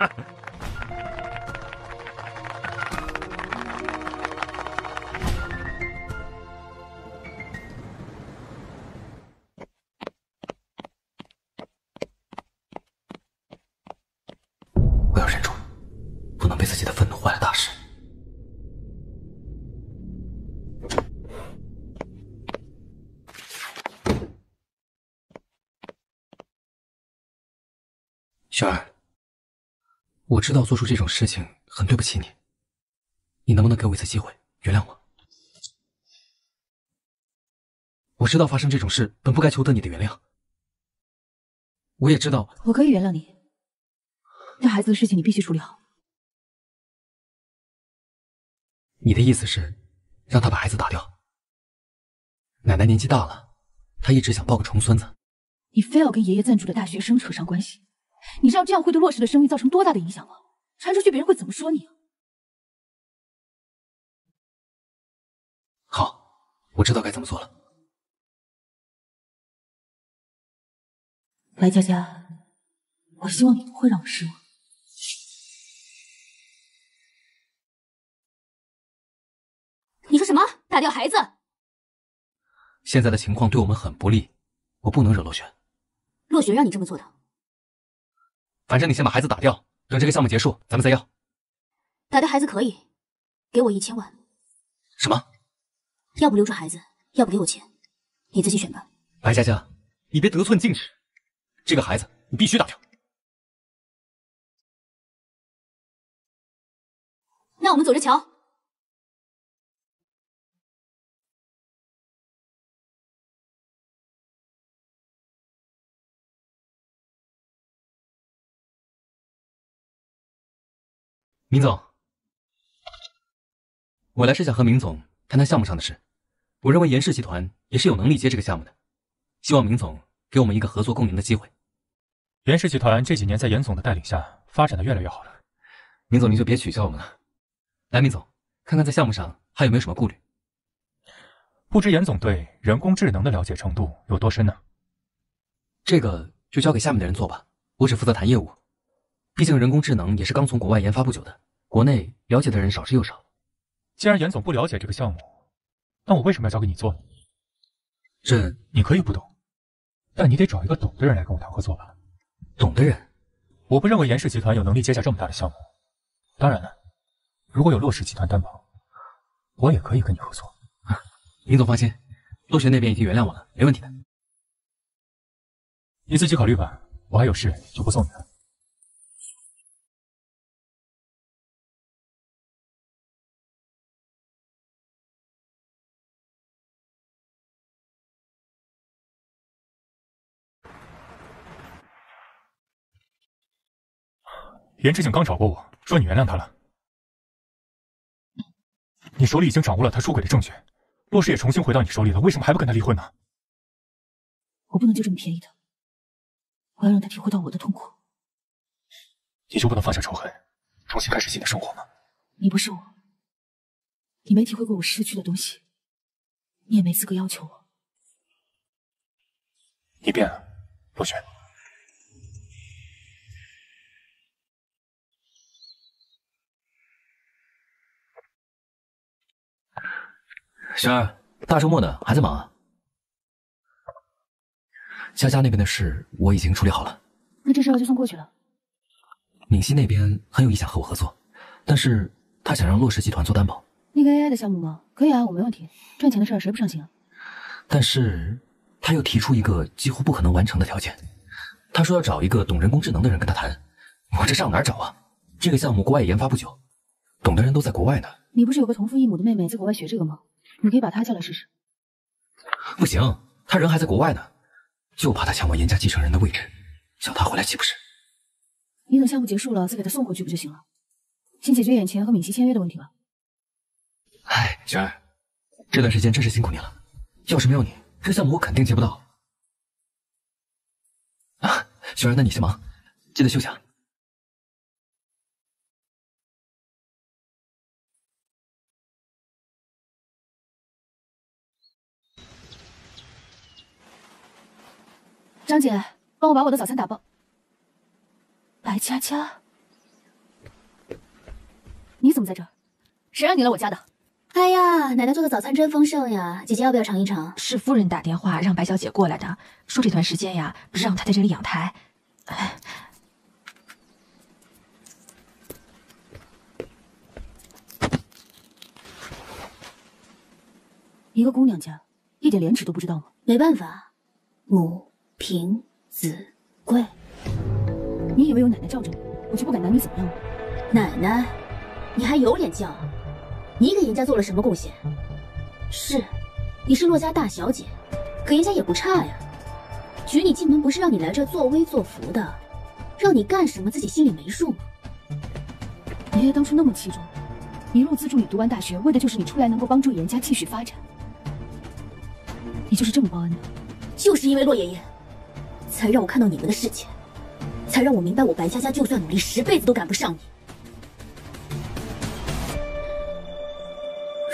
雪儿，我知道做出这种事情很对不起你，你能不能给我一次机会，原谅我？我知道发生这种事本不该求得你的原谅，我也知道，我可以原谅你。但孩子的事情你必须处理好。你的意思是让他把孩子打掉？奶奶年纪大了，她一直想抱个重孙子。你非要跟爷爷赞助的大学生扯上关系？你知道这样会对洛氏的声誉造成多大的影响吗？传出去别人会怎么说你啊？好，我知道该怎么做了。白佳佳，我希望你不会让我失望。你说什么？打掉孩子？现在的情况对我们很不利，我不能惹洛璇。洛璇让你这么做的。反正你先把孩子打掉，等这个项目结束，咱们再要。打掉孩子可以，给我一千万。什么？要不留住孩子，要不给我钱，你自己选吧。白佳佳，你别得寸进尺。这个孩子你必须打掉。那我们走着瞧。明总，我来是想和明总谈谈项目上的事。我认为严氏集团也是有能力接这个项目的，希望明总给我们一个合作共赢的机会。严氏集团这几年在严总的带领下发展的越来越好了，明总您就别取笑我们了。来，明总，看看在项目上还有没有什么顾虑？不知严总对人工智能的了解程度有多深呢？这个就交给下面的人做吧，我只负责谈业务。毕竟人工智能也是刚从国外研发不久的，国内了解的人少之又少。既然严总不了解这个项目，那我为什么要交给你做呢？这你可以不懂，但你得找一个懂的人来跟我谈合作吧。懂的人？我不认为严氏集团有能力接下这么大的项目。当然了，如果有洛氏集团担保，我也可以跟你合作。林总放心，洛璇那边已经原谅我了，没问题的。你自己考虑吧，我还有事，就不送你了。严志景刚找过我说你原谅他了，你手里已经掌握了他出轨的证据，洛氏也重新回到你手里了，为什么还不跟他离婚呢？我不能就这么便宜他，我要让他体会到我的痛苦。你就不能放下仇恨，重新开始新的生活吗？你不是我，你没体会过我失去的东西，你也没资格要求我。你变了，洛璇。璇儿，大周末的还在忙啊？佳佳那边的事我已经处理好了，那这事儿就算过去了。敏熙那边很有意向和我合作，但是他想让洛氏集团做担保。那个 AI 的项目吗？可以啊，我没问题。赚钱的事儿谁不上心啊？但是他又提出一个几乎不可能完成的条件，他说要找一个懂人工智能的人跟他谈。我这上哪儿找啊？这个项目国外研发不久，懂的人都在国外呢。你不是有个同父异母的妹妹在国外学这个吗？你可以把他叫来试试。不行，他人还在国外呢，就怕他抢我严家继承人的位置，叫他回来岂不是？你等项目结束了再给他送回去不就行了？先解决眼前和敏熙签约的问题吧。哎，璇儿，这段时间真是辛苦你了。要是没有你，这项目我肯定接不到。啊，璇儿，那你先忙，记得休息啊。张姐，帮我把我的早餐打包。白佳佳，你怎么在这儿？谁让你来我家的？哎呀，奶奶做的早餐真丰盛呀！姐姐要不要尝一尝？是夫人打电话让白小姐过来的，说这段时间呀，让她在这里养胎。哎，一个姑娘家，一点廉耻都不知道吗？没办法，母凭子贵。你以为有奶奶罩着你，我就不敢拿你怎么样吗？奶奶，你还有脸叫？你给严家做了什么贡献？是，你是洛家大小姐，可严家也不差呀。娶你进门不是让你来这作威作福的，让你干什么自己心里没数吗？爷爷当初那么器重，一路资助你读完大学，为的就是你出来能够帮助严家继续发展。你就是这么报恩的？就是因为骆爷爷，才让我看到你们的世界，才让我明白我白佳佳就算努力十辈子都赶不上你。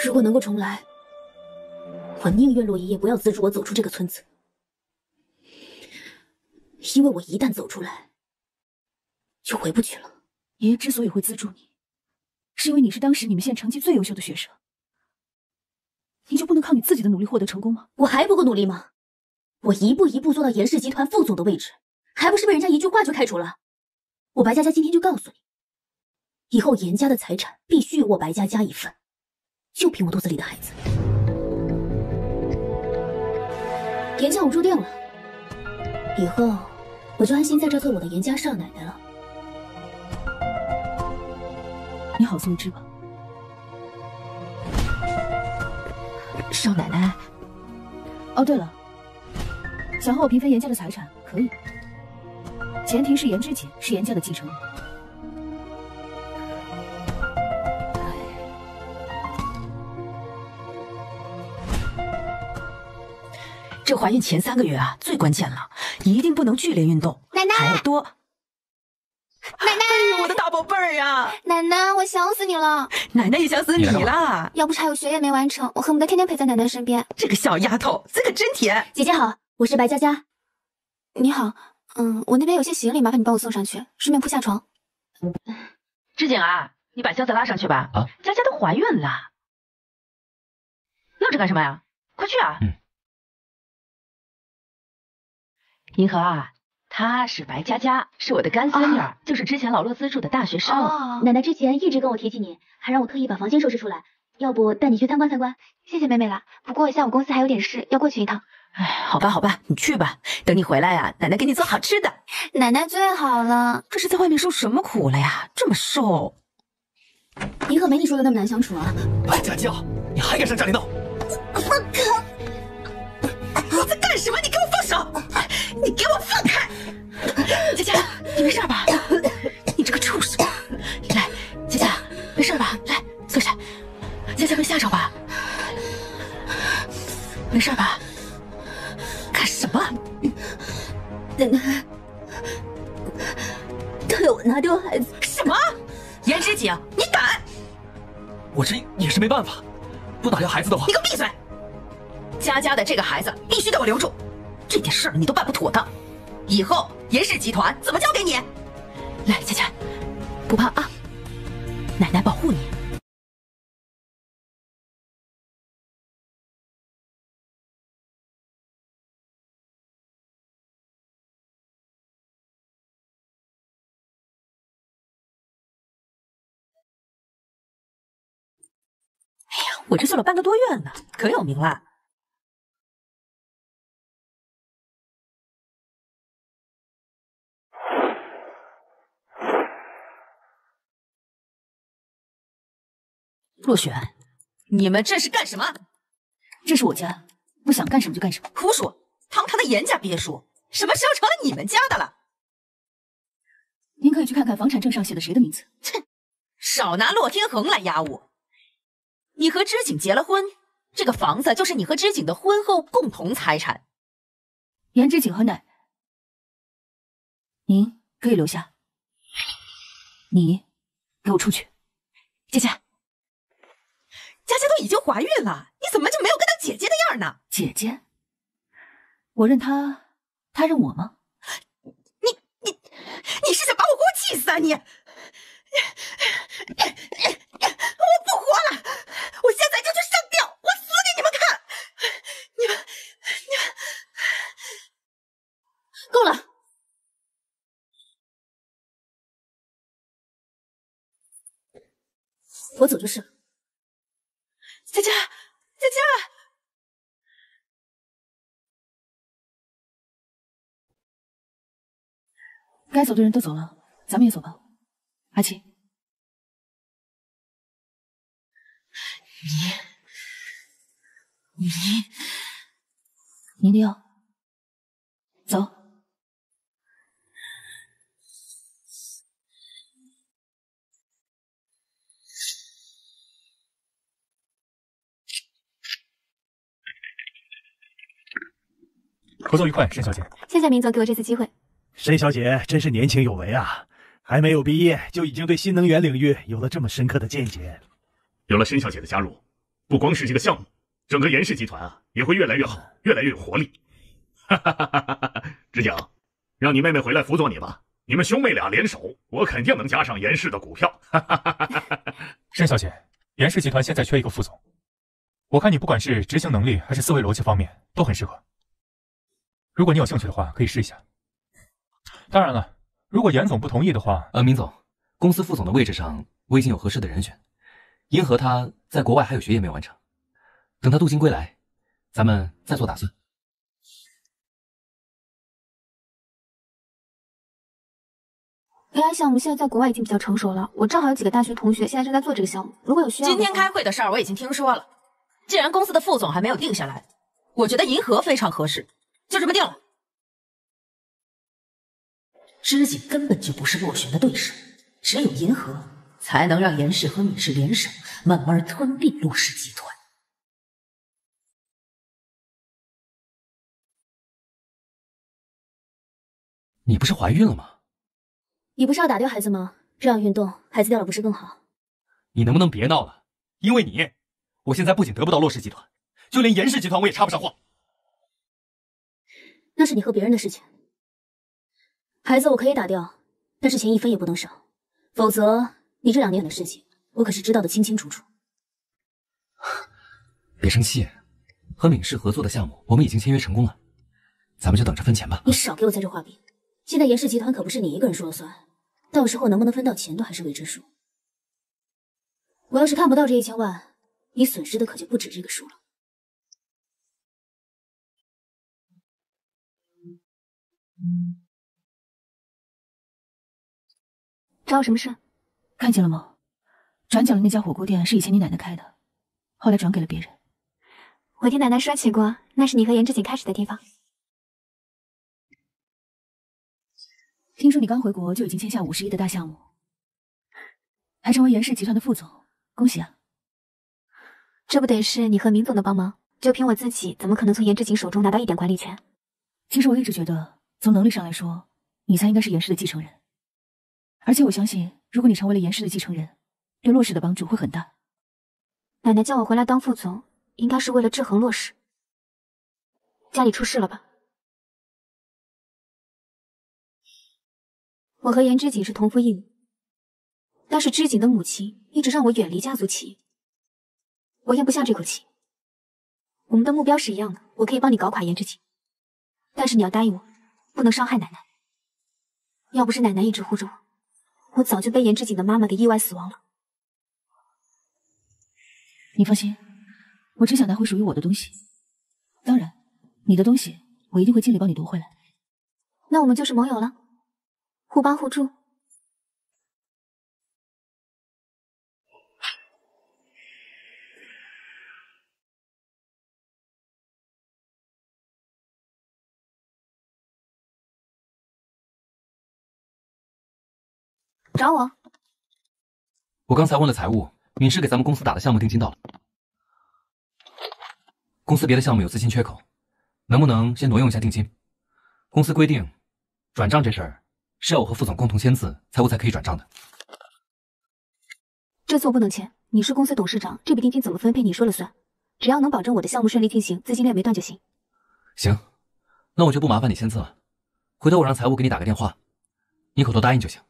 如果能够重来，我宁愿洛爷爷不要资助我走出这个村子，因为我一旦走出来，就回不去了。爷爷之所以会资助你，是因为你是当时你们县成绩最优秀的学生，你就不能靠你自己的努力获得成功吗？我还不够努力吗？我一步一步做到严氏集团副总的位置，还不是被人家一句话就开除了？我白佳佳今天就告诉你，以后严家的财产必须有我白佳佳一份，就凭我肚子里的孩子。严家我注定了，以后我就安心在这做我的严家少奶奶了。你好自为之吧，少奶奶。哦，对了，想和我平分严家的财产可以，前提是严之锦是严家的继承人。这怀孕前三个月啊，最关键了，一定不能剧烈运动，奶奶还要多。奶奶，哎呦，我的大宝贝儿呀！奶奶，我想死你了。奶奶也想死你了。要不是还有学业没完成，我恨不得天天陪在奶奶身边。这个小丫头，嘴可真甜。姐姐好，我是白佳佳。你好，嗯，我那边有些行李，麻烦你帮我送上去，顺便铺下床。知景啊，你把箱子拉上去吧。啊，佳佳都怀孕了，愣着干什么呀？快去啊！嗯。银河啊，她是白佳佳，是我的干孙女，啊、就是之前老洛资助的大学生。哦，奶奶之前一直跟我提起你，还让我特意把房间收拾出来，要不带你去参观参观？谢谢妹妹啦，不过下午公司还有点事，要过去一趟。哎，好吧，好吧，你去吧。等你回来呀、啊，奶奶给你做好吃的。奶奶最好了，这是在外面受什么苦了呀？这么瘦。你可没你说的那么难相处啊。白佳佳，你还敢上家里闹？放开！你在干什么？你给我放手！你给我放开！佳佳，你没事吧？你这个畜生！来，佳佳，没事吧？来，坐下。佳佳没吓着吧？没事吧？干什么？奶奶，都要我拿掉孩子。什么？颜之景，你敢？我这也是没办法，不打掉孩子的话，你给我闭嘴！佳佳的这个孩子必须得我留住，这点事儿你都办不妥当，以后严氏集团怎么交给你？来，佳佳，不怕啊，奶奶保护你。我这做了半个多月呢，可有名了。洛雪，你们这是干什么？这是我家，不想干什么就干什么。胡说！堂堂的严家别墅，什么时候成了你们家的了？您可以去看看房产证上写的谁的名字。切，少拿洛天恒来压我！你和知景结了婚，这个房子就是你和知景的婚后共同财产。严知景和奶，您可以留下。你给我出去！佳佳。佳佳都已经怀孕了，你怎么就没有跟她姐姐的样呢？姐姐，我认她，她认我吗？你你你是想把我给我气死啊你！我不活了，我现在就去上吊，我死给你们看！你们你们够了！我走就是了。佳佳，佳佳，该走的人都走了，咱们也走吧。阿七，你你您的药，走。合作愉快，沈小姐。谢谢明总给我这次机会。沈小姐真是年轻有为啊，还没有毕业就已经对新能源领域有了这么深刻的见解。有了沈小姐的加入，不光是这个项目，整个严氏集团啊也会越来越好，越来越有活力。哈哈哈哈哈！知景，让你妹妹回来辅佐你吧，你们兄妹俩联手，我肯定能加上严氏的股票。哈哈哈哈哈！申小姐，严氏集团现在缺一个副总，我看你不管是执行能力还是思维逻辑方面都很适合。如果你有兴趣的话，可以试一下。当然了，如果严总不同意的话，呃，明总，公司副总的位置上我已经有合适的人选。银河他在国外还有学业没有完成，等他镀金归来，咱们再做打算。AI 项目现在在国外已经比较成熟了，我正好有几个大学同学现在正在做这个项目，如果有需要，今天开会的事儿我已经听说了。既然公司的副总还没有定下来，我觉得银河非常合适，就这么定了。知己根本就不是洛玄的对手，只有银河才能让严氏和闵氏联手，慢慢吞并洛氏集团。你不是怀孕了吗？你不是要打掉孩子吗？这样运动，孩子掉了不是更好？你能不能别闹了？因为你，我现在不仅得不到洛氏集团，就连严氏集团我也插不上话。那是你和别人的事情。孩子我可以打掉，但是钱一分也不能少，否则你这两年的事情，我可是知道的清清楚楚。别生气，和闵氏合作的项目我们已经签约成功了，咱们就等着分钱吧。你少给我在这画饼！现在严氏集团可不是你一个人说了算，到时候能不能分到钱都还是未知数。我要是看不到这一千万，你损失的可就不止这个数了。找我什么事？看见了吗？转角的那家火锅店是以前你奶奶开的，后来转给了别人。我听奶奶说起过，那是你和严志景开始的地方。听说你刚回国就已经签下五十亿的大项目，还成为严氏集团的副总，恭喜啊！这不得是你和明总的帮忙？就凭我自己，怎么可能从严志景手中拿到一点管理权？其实我一直觉得，从能力上来说，你才应该是严氏的继承人。而且我相信，如果你成为了严氏的继承人，对洛氏的帮助会很大。奶奶叫我回来当副总，应该是为了制衡洛氏。家里出事了吧？我和严之景是同父异母，但是之景的母亲一直让我远离家族企业，我咽不下这口气。我们的目标是一样的，我可以帮你搞垮严之景，但是你要答应我，不能伤害奶奶。要不是奶奶一直护着我，我早就被严之锦的妈妈给意外死亡了。你放心，我只想拿回属于我的东西。当然，你的东西我一定会尽力帮你夺回来。那我们就是盟友了。互帮互助。找我？我刚才问了财务，闵氏给咱们公司打的项目定金到了。公司别的项目有资金缺口，能不能先挪用一下定金？公司规定，转账这事儿。是要我和副总共同签字，财务才可以转账的。这次我不能签，你是公司董事长，这笔定金怎么分配你说了算，只要能保证我的项目顺利进行，资金链没断就行。行，那我就不麻烦你签字了，回头我让财务给你打个电话，你口头答应就行。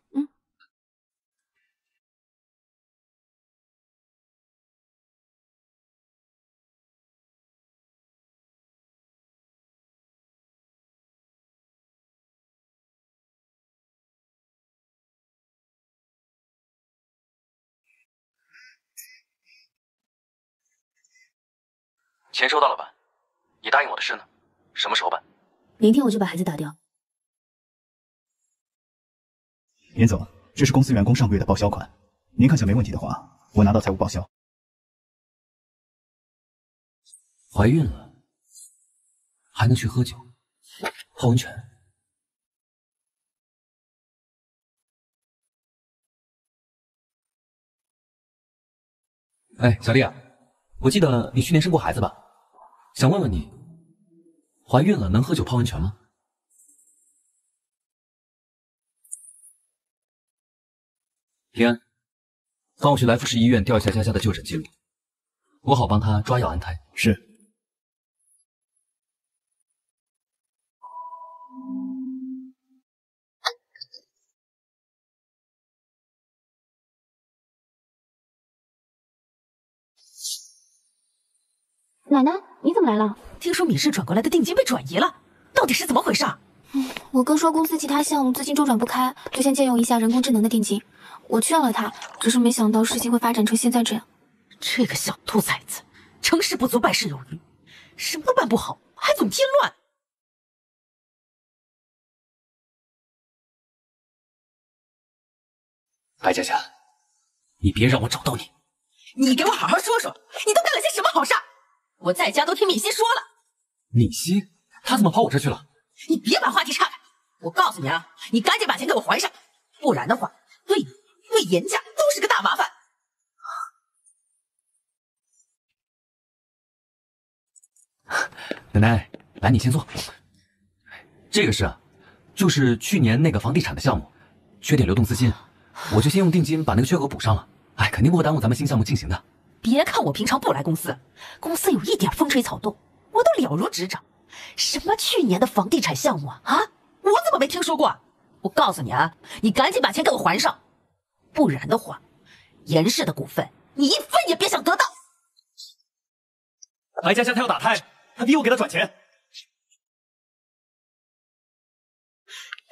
钱收到了吧？你答应我的事呢？什么时候办？明天我就把孩子打掉。严总，这是公司员工上个月的报销款，您看下没问题的话，我拿到财务报销。怀孕了。还能去喝酒？泡温泉。哎，小丽啊，我记得你去年生过孩子吧？想问问你，怀孕了能喝酒泡温泉吗？平安，帮我去来福士医院调一下佳佳的就诊记录，我好帮她抓药安胎。是。奶奶，你怎么来了？听说米氏转过来的定金被转移了，到底是怎么回事？嗯，我哥说公司其他项目资金周转不开，就先借用一下人工智能的定金。我劝了他，只是没想到事情会发展成现在这样。这个小兔崽子，成事不足败事有余，什么都办不好，还总添乱。白佳佳，你别让我找到你！你给我好好说说，你都干了些什么好事？我在家都听敏熙说了，敏熙，她怎么跑我这去了？你别把话题岔开，我告诉你啊，你赶紧把钱给我还上，不然的话，对你、对严家都是个大麻烦。奶奶，来，你先坐。这个是，就是去年那个房地产的项目，缺点流动资金，我就先用定金把那个缺口补上了。哎，肯定不会耽误咱们新项目进行的。别看我平常不来公司，公司有一点风吹草动，我都了如指掌。什么去年的房地产项目啊？啊，我怎么没听说过？我告诉你啊，你赶紧把钱给我还上，不然的话，严氏的股份你一分也别想得到。白佳佳她要打胎，她逼我给她转钱，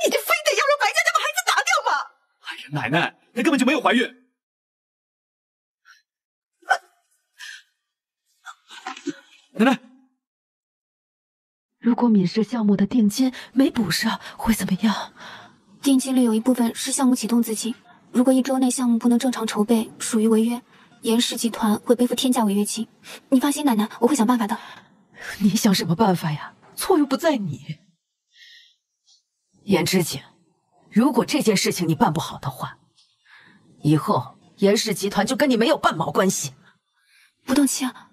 你就非得要让白佳佳把孩子打掉吗？哎呀，奶奶，她根本就没有怀孕。奶奶，如果敏氏项目的定金没补上，会怎么样？定金里有一部分是项目启动资金，如果一周内项目不能正常筹备，属于违约，严氏集团会背负天价违约金。你放心，奶奶，我会想办法的。你想什么办法呀？错又不在你。严之景，如果这件事情你办不好的话，以后严氏集团就跟你没有半毛关系。不动气啊！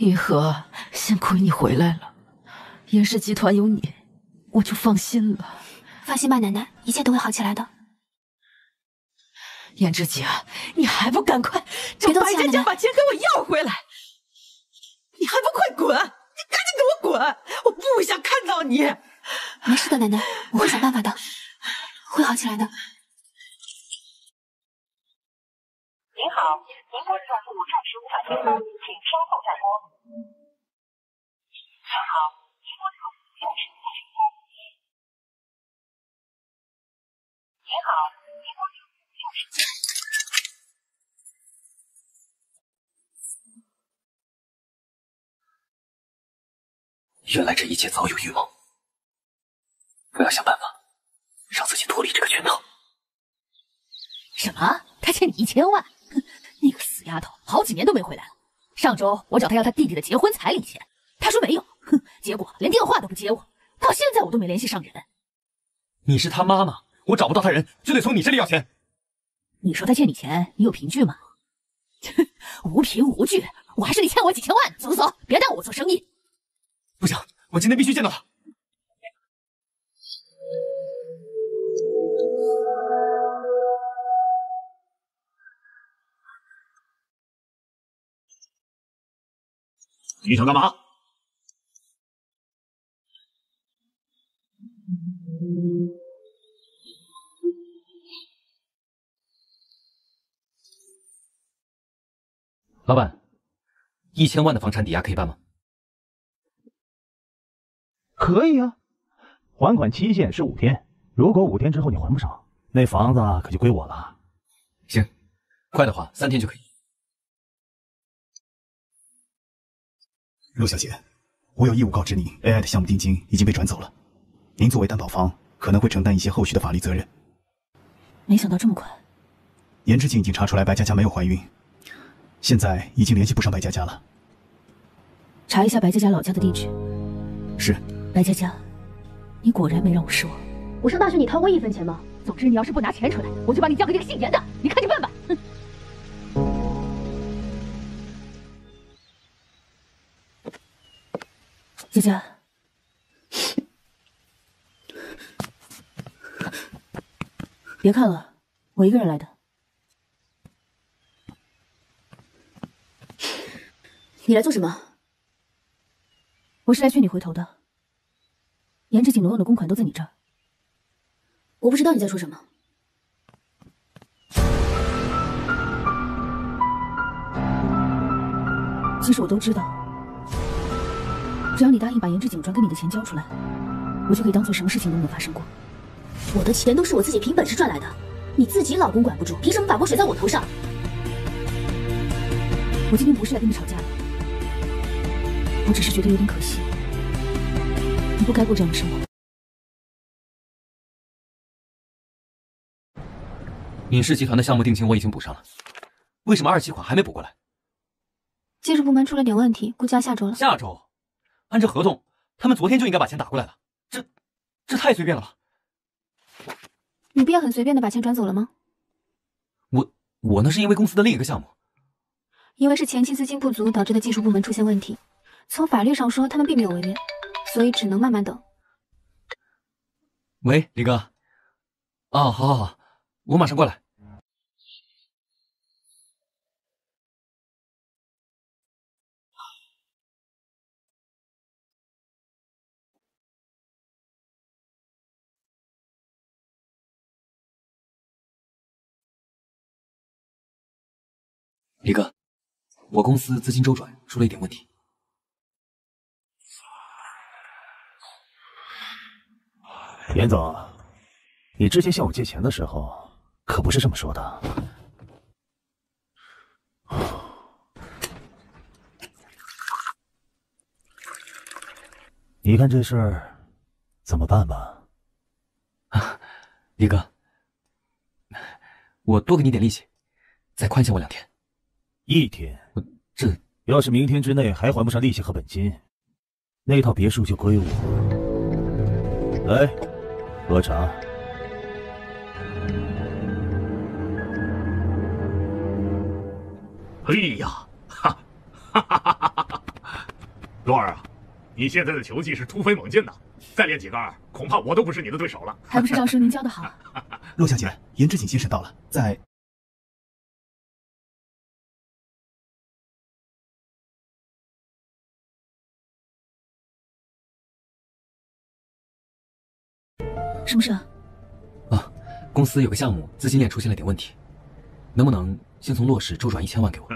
玉和，幸亏你回来了，严氏集团有你，我就放心了。放心吧，奶奶，一切都会好起来的。严之景，你还不赶快别动气白佳佳把钱给我要回来！你还不快滚！你赶紧给我滚！我不想看到你。没事的，奶奶，我会想办法的，会好起来的。您好，您拨打的电话暂时无法接通，请稍后再拨。您好，您拨打的暂时无法接通。您好，您拨打的暂时。原来这一切早有预谋，我要想办法让自己脱离这个圈套。什么？他欠你一千万？哼，那个死丫头好几年都没回来了。上周我找她要她弟弟的结婚彩礼钱，她说没有，哼，结果连电话都不接我，到现在我都没联系上人。你是她妈妈，我找不到他人，就得从你这里要钱。你说她欠你钱，你有凭据吗？无凭无据，我还是你欠我几千万。走走走，别耽误我做生意。不行，我今天必须见到他。你想干嘛？老板，一千万的房产抵押可以办吗？可以啊，还款期限是五天，如果五天之后你还不上，那房子可就归我了。行，快的话三天就可以。陆小姐，我有义务告知您，AI 的项目定金已经被转走了，您作为担保方可能会承担一些后续的法律责任。没想到这么快，严之静已经查出来白佳佳没有怀孕，现在已经联系不上白佳佳了。查一下白佳佳老家的地址。是。白佳佳，你果然没让我失望。我上大学你掏过一分钱吗？总之你要是不拿钱出来，我就把你交给那个姓严的，你看着办吧。姐姐，别看了，我一个人来的。你来做什么？我是来劝你回头的。颜志景挪用的公款都在你这儿。我不知道你在说什么。其实我都知道，只要你答应把颜志景转给你的钱交出来，我就可以当做什么事情都没有发生过。我的钱都是我自己凭本事赚来的，你自己老公管不住，凭什么把锅甩在我头上？我今天不是来跟你吵架的，我只是觉得有点可惜，你不该过这样的生活。闵氏集团的项目定金我已经补上了，为什么二期款还没补过来？技术部门出了点问题，估计要下周了。下周？按照合同，他们昨天就应该把钱打过来了，这这太随便了吧？你不也很随便的把钱转走了吗？我我那是因为公司的另一个项目，因为是前期资金不足导致的技术部门出现问题，从法律上说他们并没有违约，所以只能慢慢等。喂，李哥，哦，好好好，我马上过来。李哥，我公司资金周转出了一点问题。严总，你之前向我借钱的时候可不是这么说的。你看这事儿怎么办吧？啊，李哥，我多给你点利息，再宽限我两天。一天，这要是明天之内还还不上利息和本金，那套别墅就归我。来，喝茶。哎呀，哈，哈哈哈哈哈！洛儿啊，你现在的球技是突飞猛进呐，再练几杆，恐怕我都不是你的对手了。还不是赵叔您教的好。陆小姐，颜之锦先生到了，在。什么事啊？啊，公司有个项目资金链出现了点问题，能不能先从洛氏周转一千万给我？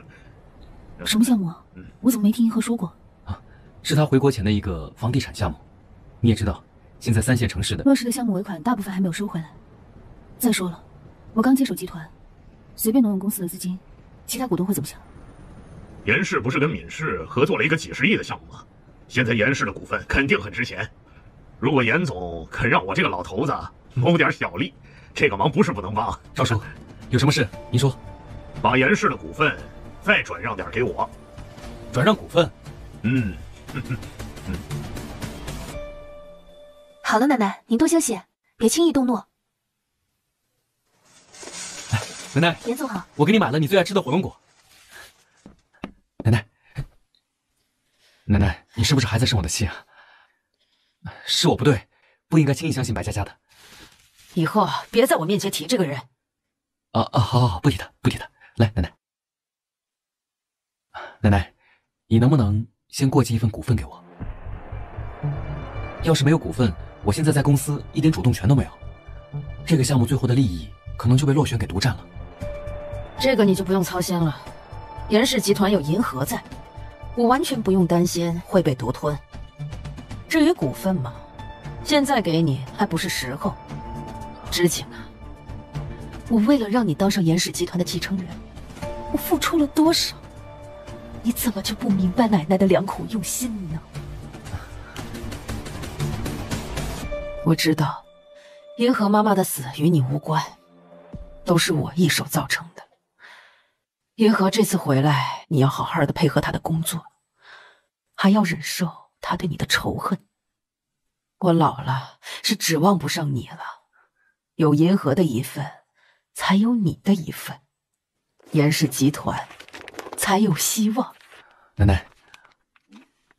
什么项目啊？我怎么没听银河说过？啊，是他回国前的一个房地产项目。你也知道，现在三线城市的洛氏的项目尾款大部分还没有收回来。再说了，我刚接手集团，随便挪用公司的资金，其他股东会怎么想？严氏不是跟闵氏合作了一个几十亿的项目吗？现在严氏的股份肯定很值钱。如果严总肯让我这个老头子谋点小利，这个忙不是不能帮。赵叔，有什么事您说，把严氏的股份再转让点给我。转让股份？嗯。好了，奶奶，您多休息，别轻易动怒。奶奶，严总好，我给你买了你最爱吃的火龙果。奶奶，奶奶，你是不是还在生我的气啊？是我不对，不应该轻易相信白佳佳的。以后别在我面前提这个人。啊啊，好，好，好，不提他，不提他。来，奶奶，奶奶，你能不能先过继一份股份给我？要是没有股份，我现在在公司一点主动权都没有，这个项目最后的利益可能就被落选给独占了。这个你就不用操心了，严氏集团有银河在，我完全不用担心会被独吞。至于股份嘛，现在给你还不是时候。知景啊，我为了让你当上严氏集团的继承人，我付出了多少？你怎么就不明白奶奶的良苦用心呢？我知道，银河妈妈的死与你无关，都是我一手造成的。银河这次回来，你要好好的配合她的工作，还要忍受。他对你的仇恨，我老了是指望不上你了。有银河的一份，才有你的一份，严氏集团才有希望。奶奶，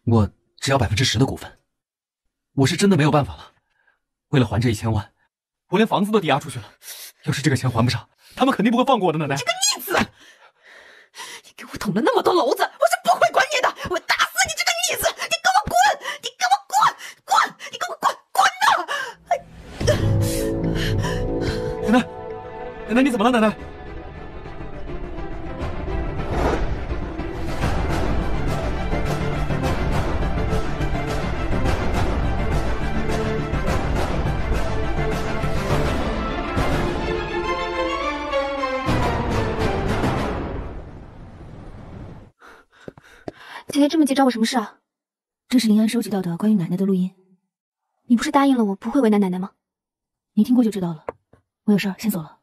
我只要百分之十的股份。我是真的没有办法了，为了还这一千万，我连房子都抵押出去了。要是这个钱还不上，他们肯定不会放过我的，奶奶。这个逆子！你给我捅了那么多篓子，奶奶你怎么了？奶奶。今天这么急找我什么事啊？这是林安收集到的关于奶奶的录音。你不是答应了我不会为难奶奶吗？你听过就知道了。我有事儿，先走了。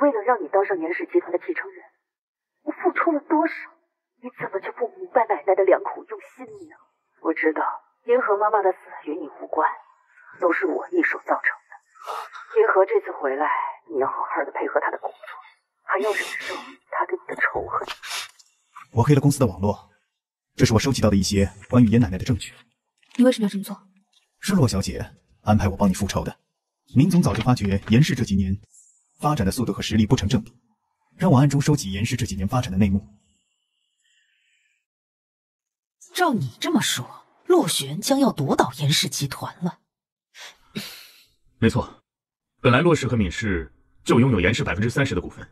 为了让你当上严氏集团的继承人，我付出了多少？你怎么就不明白奶奶的良苦用心呢？我知道银河妈妈的死与你无关，都是我一手造成的。银河这次回来，你要好好的配合他的工作，还要忍受他对你的仇恨。我黑了公司的网络，这是我收集到的一些关于严奶奶的证据。你为什么要这么做？是洛小姐安排我帮你复仇的。明总早就发觉严氏这几年发展的速度和实力不成正比，让我暗中收集严氏这几年发展的内幕。照你这么说，洛玄将要夺倒严氏集团了。没错，本来洛氏和闵氏就拥有严氏百分之三十的股份，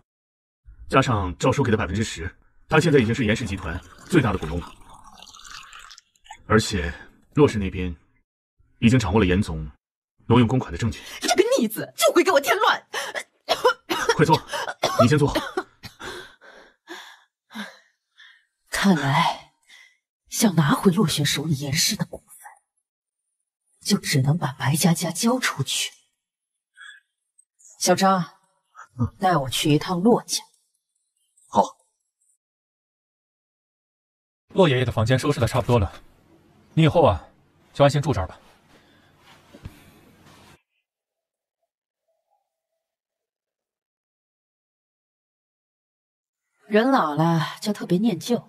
加上赵叔给的百分之十，他现在已经是严氏集团最大的股东了。而且洛氏那边已经掌握了严总挪用公款的证据。这个逆子就会给我添乱！快坐，你先坐。看来想拿回洛雪手里严氏的股份，就只能把白佳佳交出去。小张，带我去一趟洛家。好。洛爷爷的房间收拾的差不多了，你以后啊，就安心住这儿吧。人老了就特别念旧，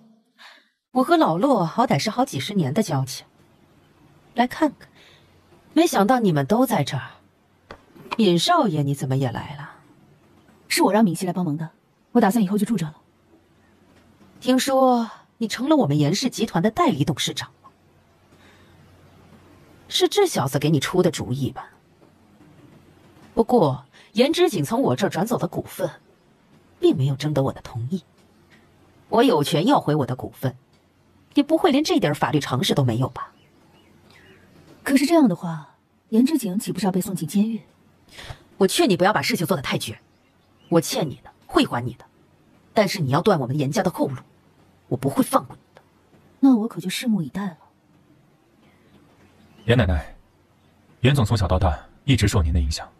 我和老洛好歹是好几十年的交情，来看看，没想到你们都在这儿。闵少爷，你怎么也来了？是我让闵熙来帮忙的，我打算以后就住这了。听说你成了我们严氏集团的代理董事长是这小子给你出的主意吧？不过严之景从我这儿转走的股份，并没有征得我的同意，我有权要回我的股份，也不会连这点法律常识都没有吧？可是这样的话，严之景岂不是要被送进监狱？我劝你不要把事情做得太绝，我欠你的会还你的，但是你要断我们严家的后路，我不会放过你的。那我可就拭目以待了。严奶奶，严总从小到大一直受您的影响，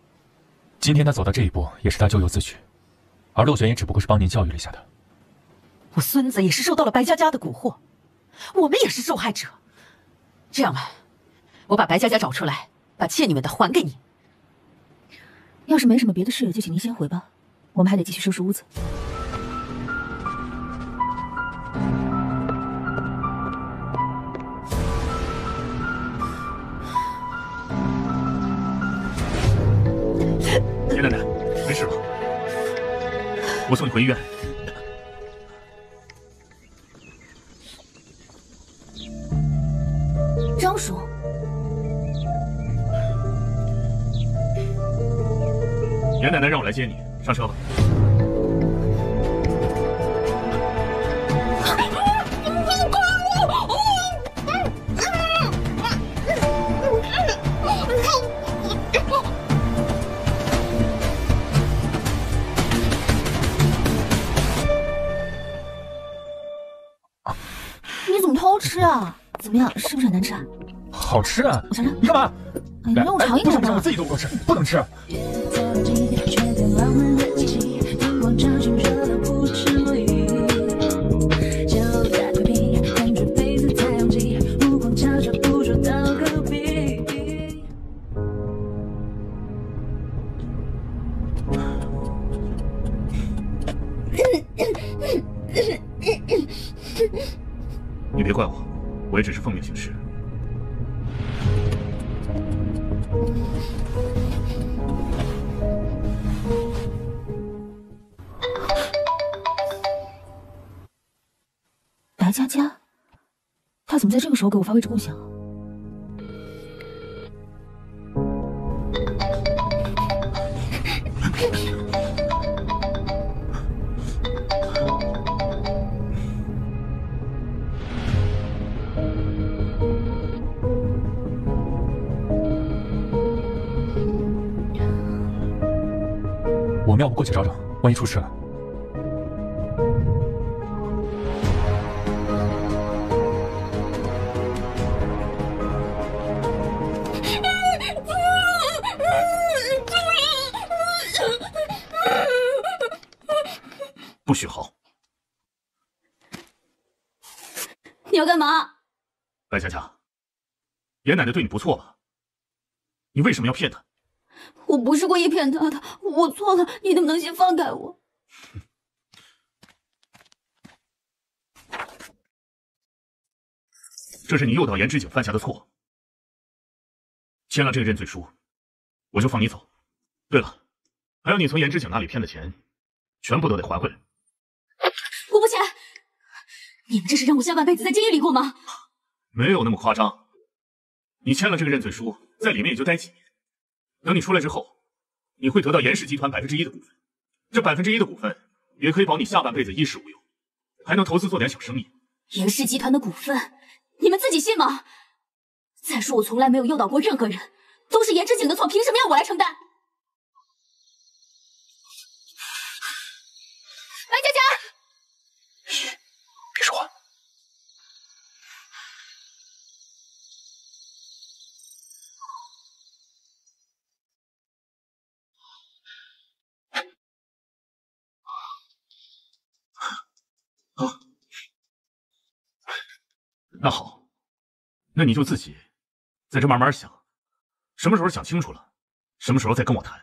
今天他走到这一步也是他咎由自取，而陆璇也只不过是帮您教育了一下他。我孙子也是受到了白佳佳的蛊惑，我们也是受害者。这样吧，我把白佳佳找出来，把欠你们的还给你。要是没什么别的事，就请您先回吧，我们还得继续收拾屋子。我送你回医院。张叔。袁奶奶让我来接你，上车吧。怎么样，是不是很难吃啊？好吃啊！我尝尝。你干嘛？哎，你让我尝一口吧。我自己都不够吃，不能吃。万一出事了。不许嚎！你要干嘛？白佳佳，严奶奶对你不错吧？你为什么要骗她？我不是故意骗他的，我错了，你能不能先放开我？这是你诱导严之景犯下的错。签了这个认罪书，我就放你走。对了，还有你从严之景那里骗的钱，全部都得还回来。我不签！你们这是让我下半辈子在监狱里过吗？没有那么夸张。你签了这个认罪书，在里面也就待几年。等你出来之后，你会得到严氏集团百分之一的股份，这百分之一的股份也可以保你下半辈子衣食无忧，还能投资做点小生意。严氏集团的股份，你们自己信吗？再说我从来没有诱导过任何人，都是严之景的错，凭什么要我来承担？那好，那你就自己在这慢慢想，什么时候想清楚了，什么时候再跟我谈。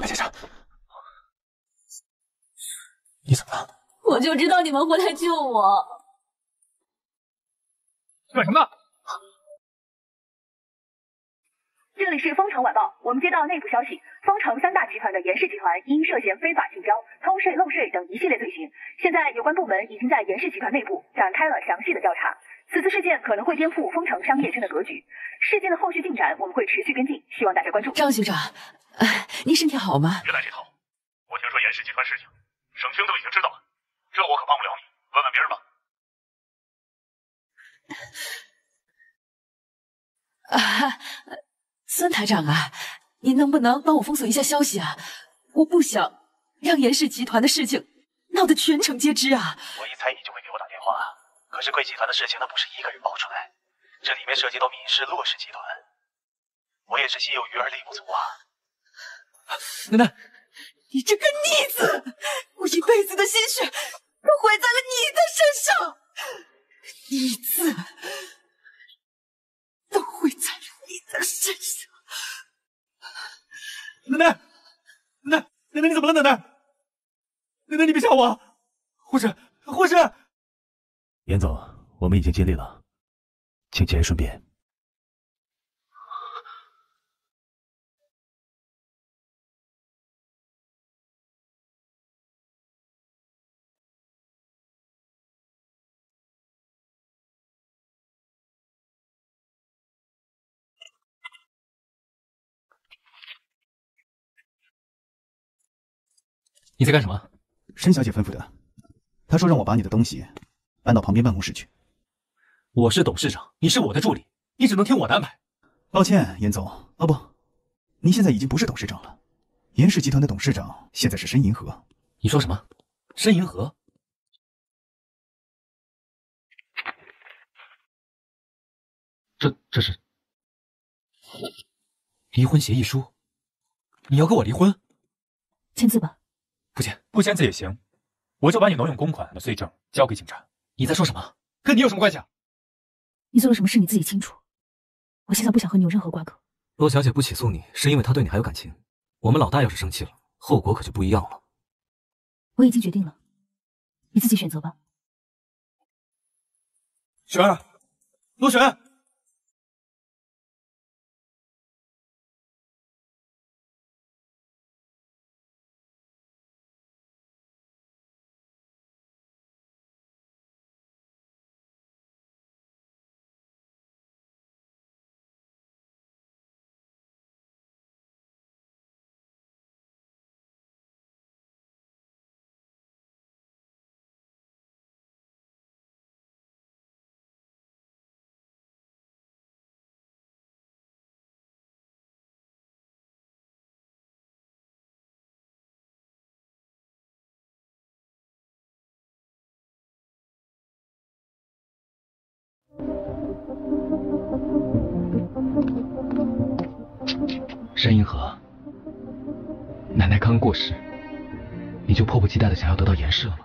白先生，你怎么了？我就知道你们会来救我。干什么呢？这里是丰城晚报，我们接到内部消息，丰城三大集团的严氏集团因涉嫌非法竞标、偷税漏税等一系列罪行，现在有关部门已经在严氏集团内部展开了详细的调查。此次事件可能会颠覆丰城商业圈的格局，事件的后续进展我们会持续跟进，希望大家关注。张局长，哎，您身体好吗？别来这套！我听说严氏集团事情，省厅都已经知道了，这我可帮不了你，问问别人吧。啊，孙台长啊，您能不能帮我封锁一下消息啊？我不想让严氏集团的事情闹得全城皆知啊！我一猜你就会给我打电话。可是贵集团的事情，那不是一个人爆出来，这里面涉及到闵氏、骆氏集团，我也是心有余而力不足啊。奶奶，你这个逆子，我一辈子的心血都毁在了你的身上，逆子，都毁在了你的身上。奶奶，奶奶，奶奶你怎么了？奶奶，奶奶你别吓我！护士，护士。严总，我们已经尽力了，请节哀顺变。你在干什么？申小姐吩咐的，她说让我把你的东西搬到旁边办公室去。我是董事长，你是我的助理，你只能听我的安排。抱歉，严总，哦不，您现在已经不是董事长了，严氏集团的董事长现在是申银河。你说什么？申银河？这这是离婚协议书？你要跟我离婚？签字吧。不签，不签字也行，我就把你挪用公款的罪证交给警察。你在说什么？跟你有什么关系啊？你做了什么事你自己清楚。我现在不想和你有任何瓜葛。洛小姐不起诉你，是因为她对你还有感情。我们老大要是生气了，后果可就不一样了。我已经决定了，你自己选择吧。雪儿，洛璇。申银河，奶奶刚过世，你就迫不及待的想要得到严氏了吗？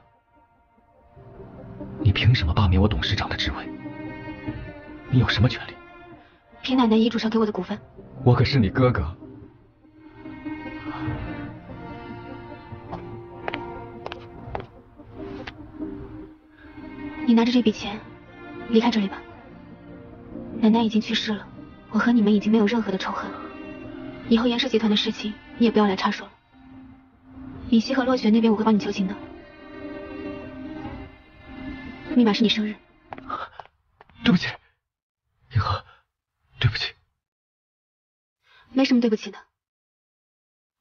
你凭什么罢免我董事长的职位？你有什么权利？凭奶奶遗嘱上给我的股份。我可是你哥哥。你拿着这笔钱，离开这里吧。奶奶已经去世了，我和你们已经没有任何的仇恨。以后严氏集团的事情，你也不要来插手了。米西和洛雪那边我会帮你求情的。密码是你生日。对不起，银河，对不起。没什么对不起的，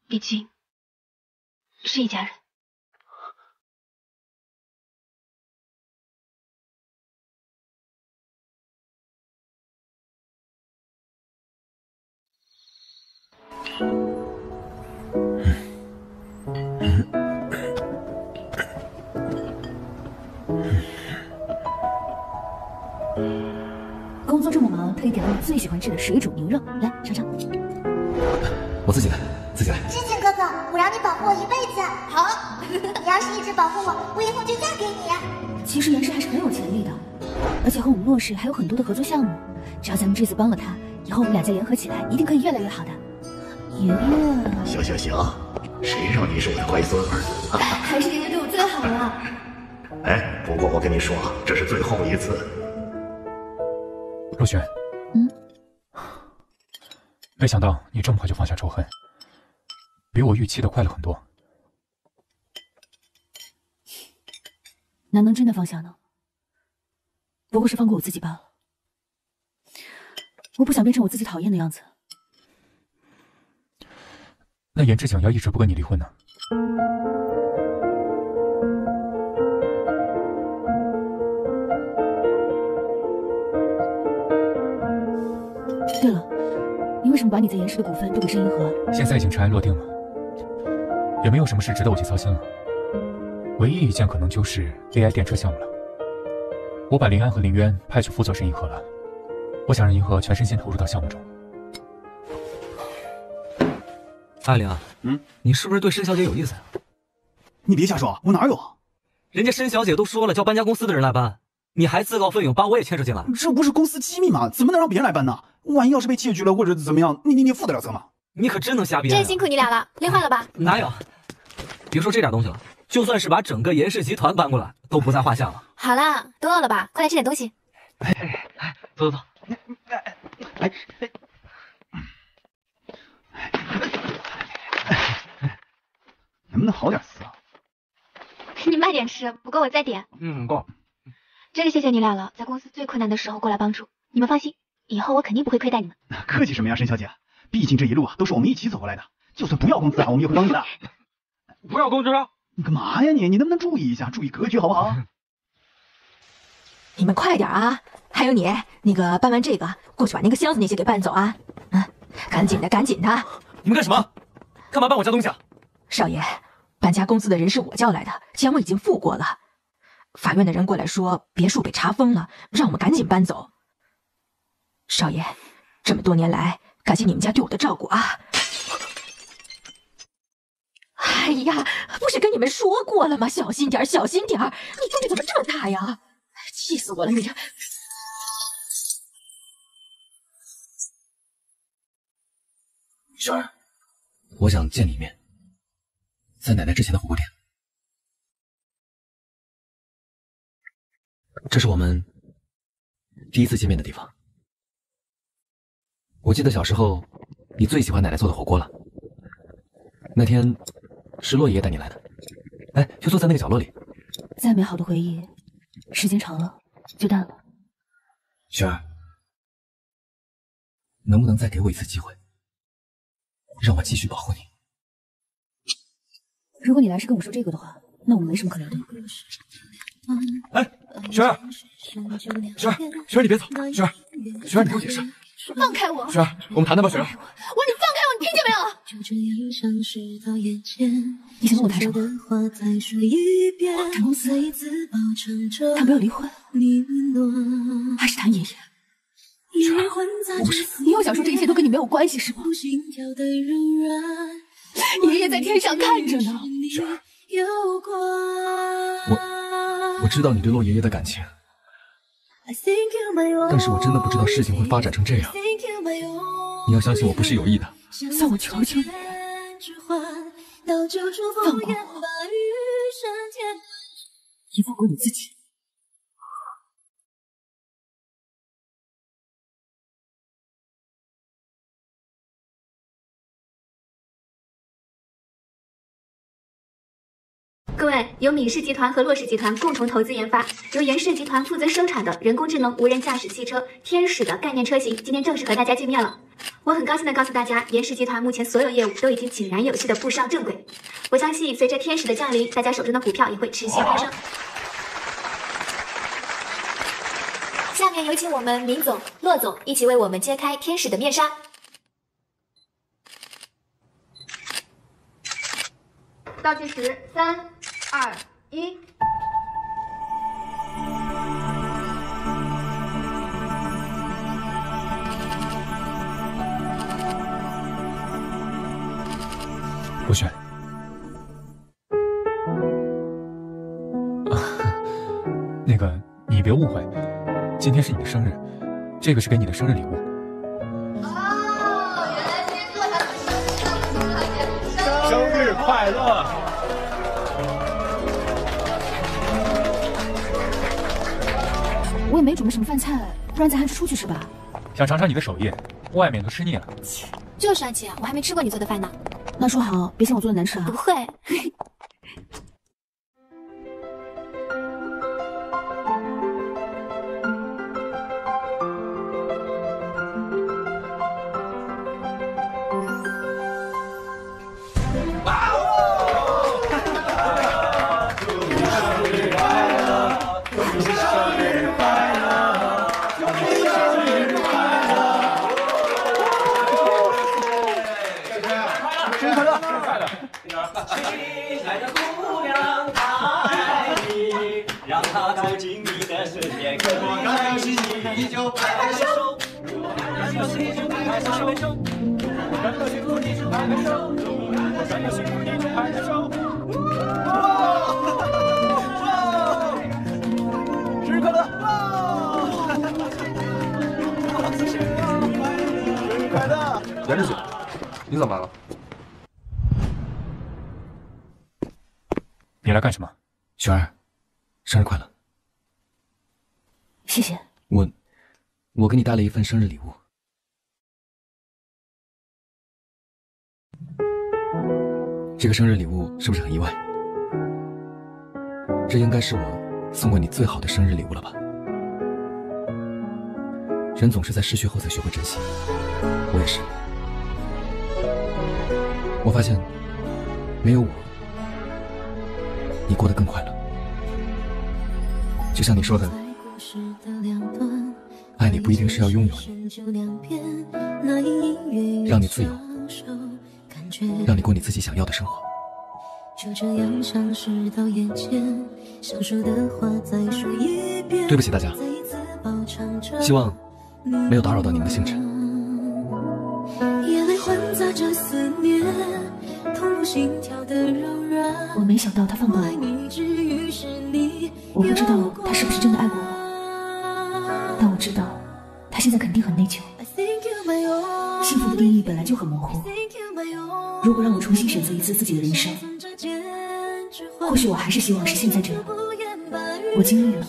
毕竟是一家人。工作这么忙，特意点了我最喜欢吃的水煮牛肉，来尝尝。我自己来，自己来。事情哥哥，我让你保护我一辈子。好，你要是一直保护我，我以后就嫁给你。其实严氏还是很有潜力的，而且和我们洛氏还有很多的合作项目。只要咱们这次帮了他，以后我们两家联合起来，一定可以越来越好的。爷爷，行行行，谁让你是我的乖孙儿？还是爷爷对我最好了。哎，不过我跟你说，这是最后一次。若雪，嗯，没想到你这么快就放下仇恨，比我预期的快了很多。哪能真的放下呢？不过是放过我自己罢了。我不想变成我自己讨厌的样子。那严志想要一直不跟你离婚呢？对了，你为什么把你在严氏的股份都给申银河？现在已经尘埃落定了，也没有什么事值得我去操心了。唯一一件可能就是 AI 电车项目了。我把林安和林渊派去辅佐申银河了，我想让银河全身心投入到项目中。艾琳啊，嗯，你是不是对申小姐有意思呀？你别瞎说，我哪有？人家申小姐都说了，叫搬家公司的人来搬，你还自告奋勇把我也牵扯进来。这不是公司机密吗？怎么能让别人来搬呢？万一要是被窃取了或者怎么样，你你你负得了责吗？你可真能瞎编！真辛苦你俩了，累坏了吧？哪有？别说这点东西了，就算是把整个严氏集团搬过来，都不在话下了。好了，都饿了吧？快来吃点东西。哎哎哎，走走走。哎哎哎。能不能好点撕啊？你慢点吃，不够我再点。嗯，够。真是谢谢你俩了，在公司最困难的时候过来帮助。你们放心，以后我肯定不会亏待你们。客气什么呀，沈小姐？毕竟这一路啊都是我们一起走过来的，就算不要工资啊，我们也会帮你的。不要工资？你干嘛呀你？你能不能注意一下，注意格局好不好？你们快点啊！还有你，那个搬完这个，过去把那个箱子那些给搬走啊！嗯，赶紧的，赶紧的！你们干什么？干嘛搬我家东西啊？少爷，搬家公司的人是我叫来的，钱我已经付过了。法院的人过来说别墅被查封了，让我们赶紧搬走。少爷，这么多年来，感谢你们家对我的照顾啊！哎呀，不是跟你们说过了吗？小心点，小心点！你动静怎么这么大呀？气死我了！你这……雪儿，我想见你一面，在奶奶之前的火锅店。这是我们第一次见面的地方。我记得小时候，你最喜欢奶奶做的火锅了。那天是洛爷爷带你来的，哎，就坐在那个角落里。再美好的回忆，时间长了就淡了。雪儿，能不能再给我一次机会，让我继续保护你？如果你来是跟我说这个的话，那我们没什么可聊的。哎，雪儿，雪儿，雪儿，你别走，雪儿，雪儿，你听我解释。放开我！雪儿，我们谈谈吧，雪儿。我说你放开我，你听见没有？你想跟我谈什么？谈公司？谈没有离婚？还是谈爷爷？雪儿，我不是。你又想说这一切都跟你没有关系是吗？爷爷在天上看着呢。雪儿，我我知道你对洛爷爷的感情。但是我真的不知道事情会发展成这样。你要相信我不是有意的。算我求求你，放过我，也放过你自己。各位，由闵氏集团和洛氏集团共同投资研发，由严氏集团负责生产的人工智能无人驾驶汽车“天使”的概念车型，今天正式和大家见面了。我很高兴的告诉大家，严氏集团目前所有业务都已经井然有序的步上正轨。我相信，随着“天使”的降临，大家手中的股票也会持续攀升。下面有请我们闵总、骆总一起为我们揭开“天使”的面纱。倒计时，三。二一，不选。那个，你别误会，今天是你的生日，这个是给你的生日礼物。哦，原来今天过他生日快乐！也没准备什么饭菜，不然咱还是出去吃吧。想尝尝你的手艺，外面都吃腻了。切，就是啊，姐，我还没吃过你做的饭呢。那说好，别嫌我做的难吃啊。不会。带了一份生日礼物。这个生日礼物是不是很意外？这应该是我送过你最好的生日礼物了吧？人总是在失去后才学会珍惜，我也是。我发现，没有我，你过得更快乐。就像你说的，你不一定是要拥有你，让你自由，让你过你自己想要的生活。对不起大家，希望没有打扰到你们的兴致。我没想到他放过了。我，我不知道他是不是真的爱过我，但我知道他现在肯定很内疚。幸福的定义本来就很模糊，如果让我重新选择一次自己的人生，或许我还是希望是现在这样。我经历了，